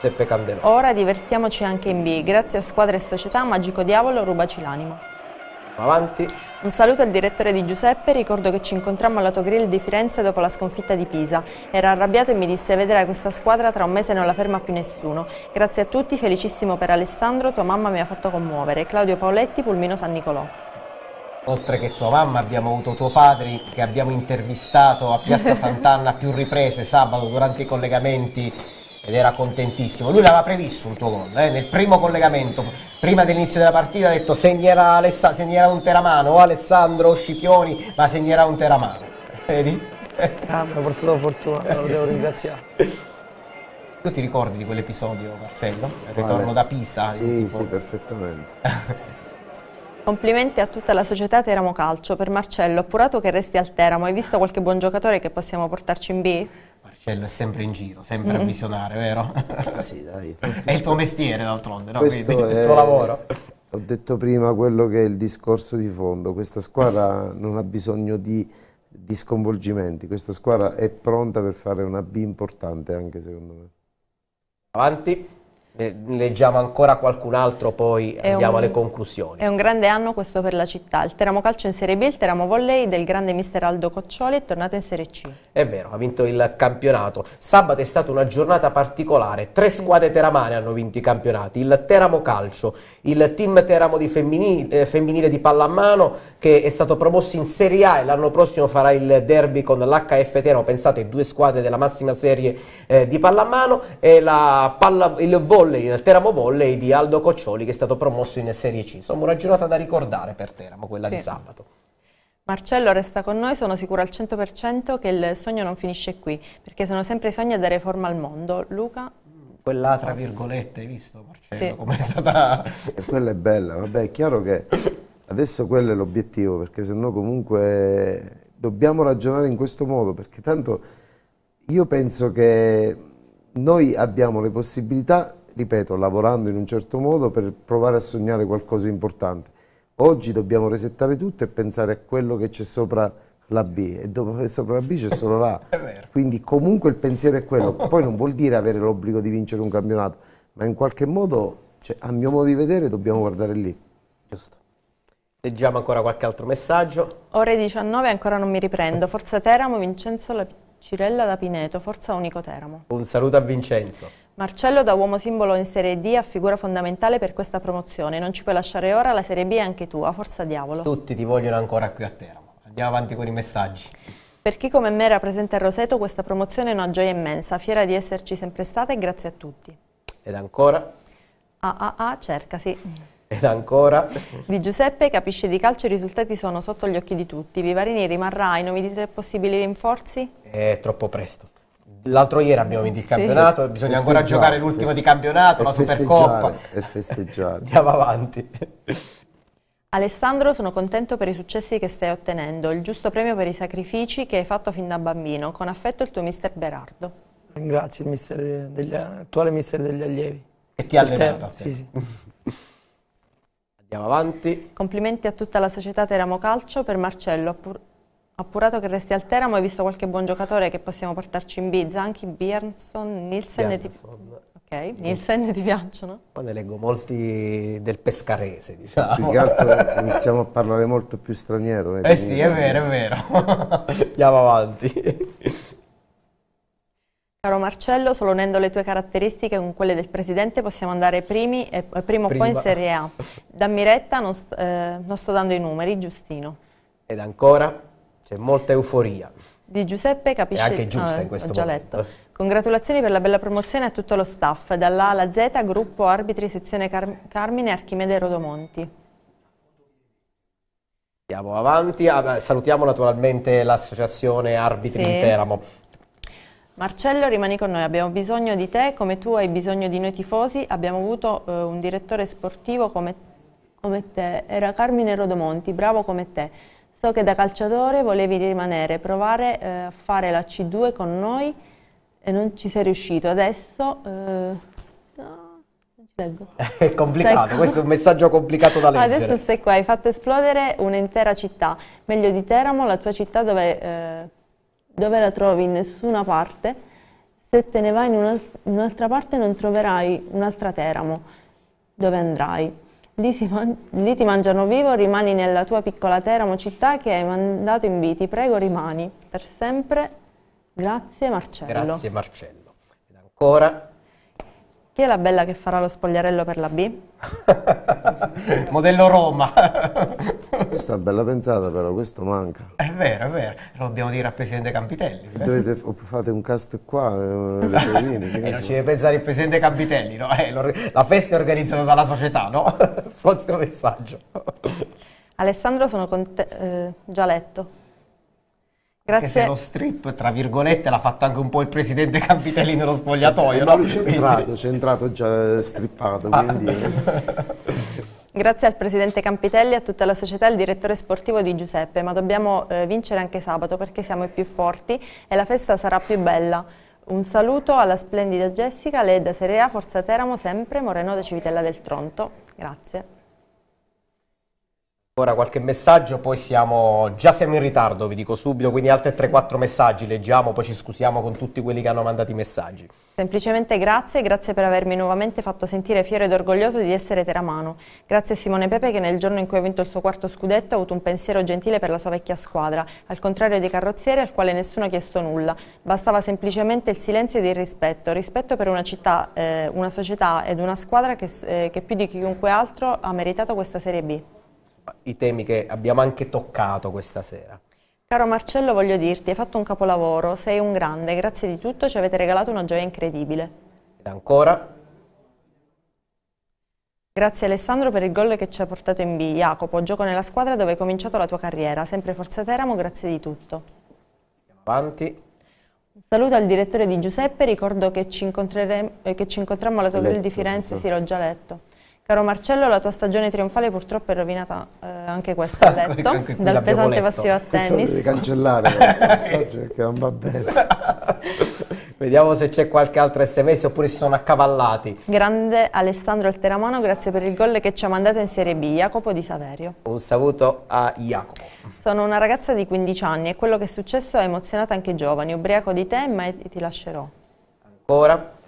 Giuseppe Candeloro. Ora divertiamoci anche in B, grazie a squadra e società Magico Diavolo rubaci l'anima. Avanti. Un saluto al direttore di Giuseppe, ricordo che ci incontrammo all'autogrill di Firenze dopo la sconfitta di Pisa. Era arrabbiato e mi disse vedrai questa squadra tra un mese non la ferma più nessuno. Grazie a tutti, felicissimo per Alessandro, tua mamma mi ha fatto commuovere. Claudio Paoletti, Pulmino San Nicolò. Oltre che tua mamma abbiamo avuto tuo padre che abbiamo intervistato a Piazza [laughs] Sant'Anna a più riprese sabato durante i collegamenti ed era contentissimo. Lui l'aveva previsto un tuo gol, eh, nel primo collegamento, prima dell'inizio della partita ha detto segnerà, Alessa- segnerà un teramano o Alessandro o Scipioni, ma segnerà un teramano. [laughs] Vedi? Ah, mi ha portato fortuna, lo devo ringraziare. Tu ti ricordi di quell'episodio, Marcello? Il ritorno da Pisa? Sì, sì, perfettamente. [laughs] Complimenti a tutta la società Teramo Calcio. Per Marcello, appurato che resti al Teramo, hai visto qualche buon giocatore che possiamo portarci in B? Marcello è sempre in giro, sempre a Mm. visionare, vero? [laughs] Sì, dai. [laughs] È il tuo mestiere d'altronde, no? Questo Quindi, il è- tuo lavoro. Ho detto prima quello che è il discorso di fondo. Questa squadra non ha bisogno di, di sconvolgimenti. Questa squadra è pronta per fare una B importante anche secondo me. Avanti. Eh, Leggiamo ancora qualcun altro, poi È andiamo un- alle conclusioni. È un grande anno questo per la città. Il Teramo Calcio in Serie B, il Teramo Volley del grande mister Aldo Coccioli è tornato in Serie C. È vero, ha vinto il campionato. Sabato è stata una giornata particolare. Tre squadre teramane hanno vinto i campionati. Il Teramo Calcio, il team Teramo di femmini- eh, femminile di pallamano che è stato promosso in Serie A e l'anno prossimo farà il derby con l'HF Teramo. Pensate, due squadre della massima serie eh, di pallamano e la palla- il volley, il Teramo Volley di Aldo Coccioli che è stato promosso in Serie C. Insomma, una giornata da ricordare per Teramo, quella di Sì. sabato. Marcello resta con noi, sono sicura al 100% che il sogno non finisce qui, perché sono sempre i sogni a dare forma al mondo. Luca? Quella tra virgolette, hai visto Marcello Sì. com'è stata... [laughs] E quella è bella, vabbè, è chiaro che adesso quello è l'obiettivo, perché sennò comunque dobbiamo ragionare in questo modo, perché tanto io penso che noi abbiamo le possibilità, ripeto, lavorando in un certo modo per provare a sognare qualcosa di importante. Oggi dobbiamo resettare tutto e pensare a quello che c'è sopra la B e dopo che sopra la B c'è solo l'A. Quindi comunque il pensiero è quello. Poi non vuol dire avere l'obbligo di vincere un campionato, ma in qualche modo, cioè, a mio modo di vedere, dobbiamo guardare lì. Giusto. Leggiamo ancora qualche altro messaggio. Ore 19 ancora non mi riprendo. Forza Teramo, Vincenzo La Cirella da Pineto, Forza Unico Teramo. Un saluto a Vincenzo. Marcello da uomo simbolo in Serie D a figura fondamentale per questa promozione. Non ci puoi lasciare ora, la Serie B è anche tua, Forza Diavolo. Tutti ti vogliono ancora qui a Teramo. Andiamo avanti con i messaggi. Per chi come me era presente a Roseto, questa promozione è una gioia immensa, fiera di esserci sempre stata e grazie a tutti. Ed ancora, AAA, cercasi. ed ancora. Di Giuseppe capisce di calcio, i risultati sono sotto gli occhi di tutti. Vivarini rimarrà ai nomi di tre possibili rinforzi? È troppo presto. L'altro ieri abbiamo vinto il Sì. campionato, bisogna ancora giocare l'ultimo feste- di campionato, la Supercoppa. E [laughs] festeggiare. Andiamo avanti. Alessandro, sono contento per i successi che stai ottenendo, il giusto premio per i sacrifici che hai fatto fin da bambino. Con affetto il tuo mister Berardo. Ringrazio il mister degli, attuale mister degli allievi. E ti ha allenato Teramo, a te. Sì, sì. [laughs] Andiamo avanti. Complimenti a tutta la società Teramo Calcio per Marcello. Appur- appurato che resti al Teramo, hai visto qualche buon giocatore che possiamo portarci in B? Zanchi, Björnsson, Nielsen? Ti... Björnsson. Ok, Nielsen ti piacciono? Poi ne leggo molti del pescarese, Più diciamo. che altro iniziamo a parlare molto più straniero. Eh sì, è vero, è vero. [laughs] Andiamo avanti. Caro Marcello, solo unendo le tue caratteristiche con quelle del presidente possiamo andare primi e, e prima o poi in Prima. Serie A. Dammi retta, non, st- eh, non sto dando i numeri, Giustino. Ed ancora c'è molta euforia. Di Giuseppe capisce... È anche giusta ah, in questo ho già momento. letto. Congratulazioni per la bella promozione a tutto lo staff, dalla A alla Z, gruppo arbitri sezione Car- Carmine Archimede Rodomonti. Andiamo avanti. Ah, salutiamo naturalmente l'associazione arbitri Sì. di Teramo. Marcello, rimani con noi, abbiamo bisogno di te come tu hai bisogno di noi tifosi, abbiamo avuto eh, un direttore sportivo come, come te, era Carmine Rodomonti, bravo come te. So che da calciatore volevi rimanere, provare eh, a fare la C2 con noi e non ci sei riuscito. Adesso... eh, no, non ci leggo. [laughs] È complicato, Stai questo è un messaggio complicato da leggere. Adesso stai qua, hai fatto esplodere un'intera città. Meglio di Teramo, la tua città dove, eh, dove la trovi in nessuna parte. Se te ne vai in un'altra parte non troverai un'altra Teramo. Dove andrai? Lì, man- lì ti mangiano vivo, rimani nella tua piccola Teramo città che hai mandato inviti. Prego, rimani. Per sempre. Grazie Marcello. Grazie Marcello. Ed ancora Chi è la bella che farà lo spogliarello per la B? [laughs] modello Roma. Questa è bella pensata però, questo manca. è vero, è vero. Lo dobbiamo dire al presidente Campitelli. eh. Dovete, fate un cast qua, eh, le provine, che E ne non so. ci deve pensare il presidente Campitelli, no? Eh, lo- la festa è organizzata dalla società, no? [laughs] Prossimo messaggio. Alessandro, sono con te. eh, già letto. Anche se Grazie. lo strip, tra virgolette, l'ha fatto anche un po' il presidente Campitelli nello spogliatoio, no? Lui c'è entrato, c'è entrato già strippato, Ah. quindi... [laughs] Grazie al presidente Campitelli, a tutta la società e al direttore sportivo di Giuseppe, ma dobbiamo eh, vincere anche sabato perché siamo i più forti e la festa sarà più bella. Un saluto alla splendida Jessica, lei da Serie A, Forza Teramo sempre, Moreno da Civitella del Tronto. Grazie. Ora qualche messaggio, poi siamo, già siamo in ritardo, vi dico subito, quindi altri 3-4 messaggi leggiamo, poi ci scusiamo con tutti quelli che hanno mandato i messaggi. Semplicemente grazie, grazie per avermi nuovamente fatto sentire fiero ed orgoglioso di essere teramano. Grazie a Simone Pepe che nel giorno in cui ha vinto il suo quarto scudetto ha avuto un pensiero gentile per la sua vecchia squadra, al contrario dei carrozzieri al quale nessuno ha chiesto nulla. Bastava semplicemente il silenzio ed il rispetto, rispetto per una città, eh, una società ed una squadra che, eh, che più di chiunque altro ha meritato questa Serie B. I temi che abbiamo anche toccato questa sera. Caro Marcello, voglio dirti, hai fatto un capolavoro, sei un grande, grazie di tutto, ci avete regalato una gioia incredibile. Ed ancora, Grazie Alessandro per il gol che ci ha portato in B. Jacopo, gioco nella squadra dove hai cominciato la tua carriera. Sempre Forza Teramo, grazie di tutto. avanti. Un saluto al direttore di Giuseppe, ricordo che ci, incontreremo- eh, che ci incontrammo alla Togol di Firenze, sì l'ho già letto. Caro Marcello, la tua stagione trionfale purtroppo è rovinata eh, anche questo [laughs] a letto, Anche dal pesante passivo a tennis. cancellare questo messaggio [laughs] perché non va bene. [laughs] Vediamo se c'è qualche altro sms oppure si sono accavallati. Grande Alessandro il Teramano, grazie per il gol che ci ha mandato in Serie B. Jacopo di Saverio. Un saluto a Jacopo. Sono una ragazza di 15 anni e quello che è successo ha emozionato anche i giovani. Ubriaco di te, mai ti lascerò. Ancora.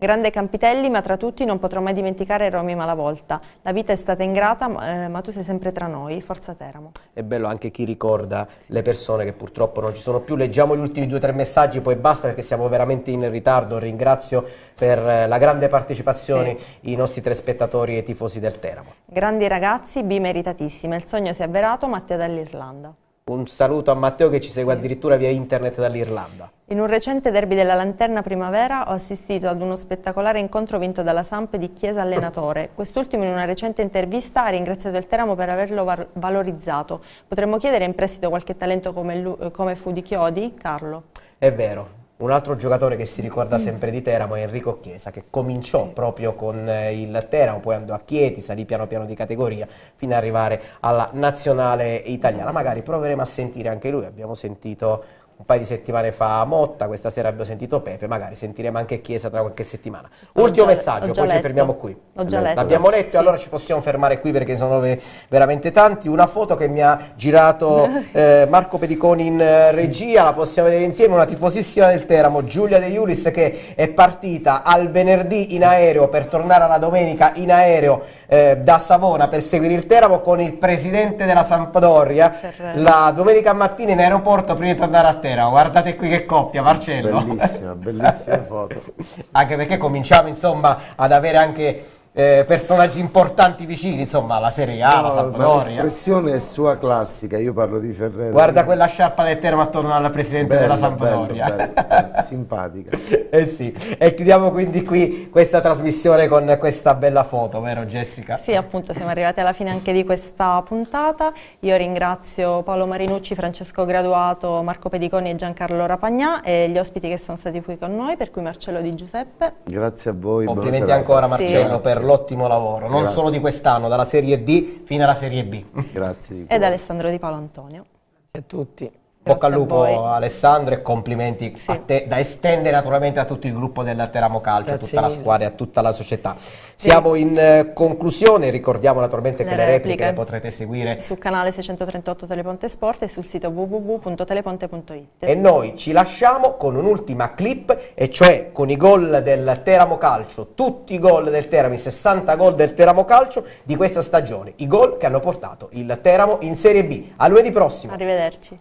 Grande Campitelli, ma tra tutti non potrò mai dimenticare Romy Malavolta. La vita è stata ingrata, ma, eh, ma tu sei sempre tra noi. Forza Teramo. È bello anche chi ricorda le persone che purtroppo non ci sono più. Leggiamo gli ultimi due o tre messaggi, poi basta perché siamo veramente in ritardo. Ringrazio per eh, la grande partecipazione i nostri telespettatori e tifosi del Teramo. Grandi ragazzi, B meritatissima. Il sogno si è avverato, Matteo dall'Irlanda. Un saluto a Matteo che ci segue addirittura via internet dall'Irlanda. In un recente derby della Lanterna Primavera ho assistito ad uno spettacolare incontro vinto dalla Samp di Chiesa allenatore. Quest'ultimo in una recente intervista ha ringraziato il Teramo per averlo valorizzato. Potremmo chiedere in prestito qualche talento come, lu- eh, come fu di Chiodi? Carlo. È vero, un altro giocatore che si ricorda sempre di Teramo è Enrico Chiesa, che cominciò proprio con eh, il Teramo, poi andò a Chieti, salì piano piano di categoria fino ad arrivare alla nazionale italiana. Magari proveremo a sentire anche lui, abbiamo sentito un paio di settimane fa Motta, questa sera abbiamo sentito Pepe, magari sentiremo anche Chiesa tra qualche settimana. Ultimo già- messaggio, ho poi ci letto. fermiamo qui. Ho già letto. L'abbiamo letto e allora ci possiamo fermare qui perché sono ve- veramente tanti. Una foto che mi ha girato [laughs] eh, Marco Pediconi in eh, regia, la possiamo vedere insieme, una tifosissima del Teramo, Giulia De Iulis che è partita al venerdì in aereo per tornare alla domenica in aereo eh, da Savona per seguire il Teramo con il presidente della Sampdoria Ferrero. la domenica mattina in aeroporto prima di tornare a Teramo. Guardate qui che coppia, Marcello. Bellissima, bellissime foto. [laughs] anche perché cominciamo insomma ad avere anche eh, personaggi importanti vicini, insomma la Serie A, la No, ma Sampdoria. l'espressione è sua classica, io parlo di Ferrero. Guarda quella sciarpa del Teramo attorno al presidente Bello, della Sampdoria. bello, bello, simpatica. [laughs] eh sì, e chiudiamo quindi qui questa trasmissione con questa bella foto, vero Jessica? Sì, appunto, siamo arrivati alla fine anche di questa puntata. Io ringrazio Paolo Marinucci, Francesco Graduato, Marco Pediconi e Giancarlo Rapagnà e gli ospiti che sono stati qui con noi, per cui Marcello Di Giuseppe. Grazie a voi. Complimenti ancora Marcello Sì. per l'ottimo lavoro, non Grazie. solo di quest'anno, dalla Serie D fino alla Serie B. Grazie Ed. Alessandro Di Paolo Antonio. Grazie a tutti. Bocca al a lupo. Alessandro e complimenti Sì. a te, da estendere naturalmente a tutto il gruppo del Teramo Calcio, a Grazie tutta la mille. squadra e a tutta la società. Siamo in eh, conclusione, ricordiamo naturalmente Le che le repliche repliche. le potrete seguire Sul canale 638 Teleponte Sport e sul sito www.teleponte.it. e noi ci lasciamo con un'ultima clip e cioè con i gol del Teramo Calcio, tutti i gol del Teramo, i 60 gol del Teramo Calcio di questa stagione, i gol che hanno portato il Teramo in Serie B. A lunedì prossimo. Arrivederci.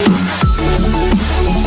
すいません。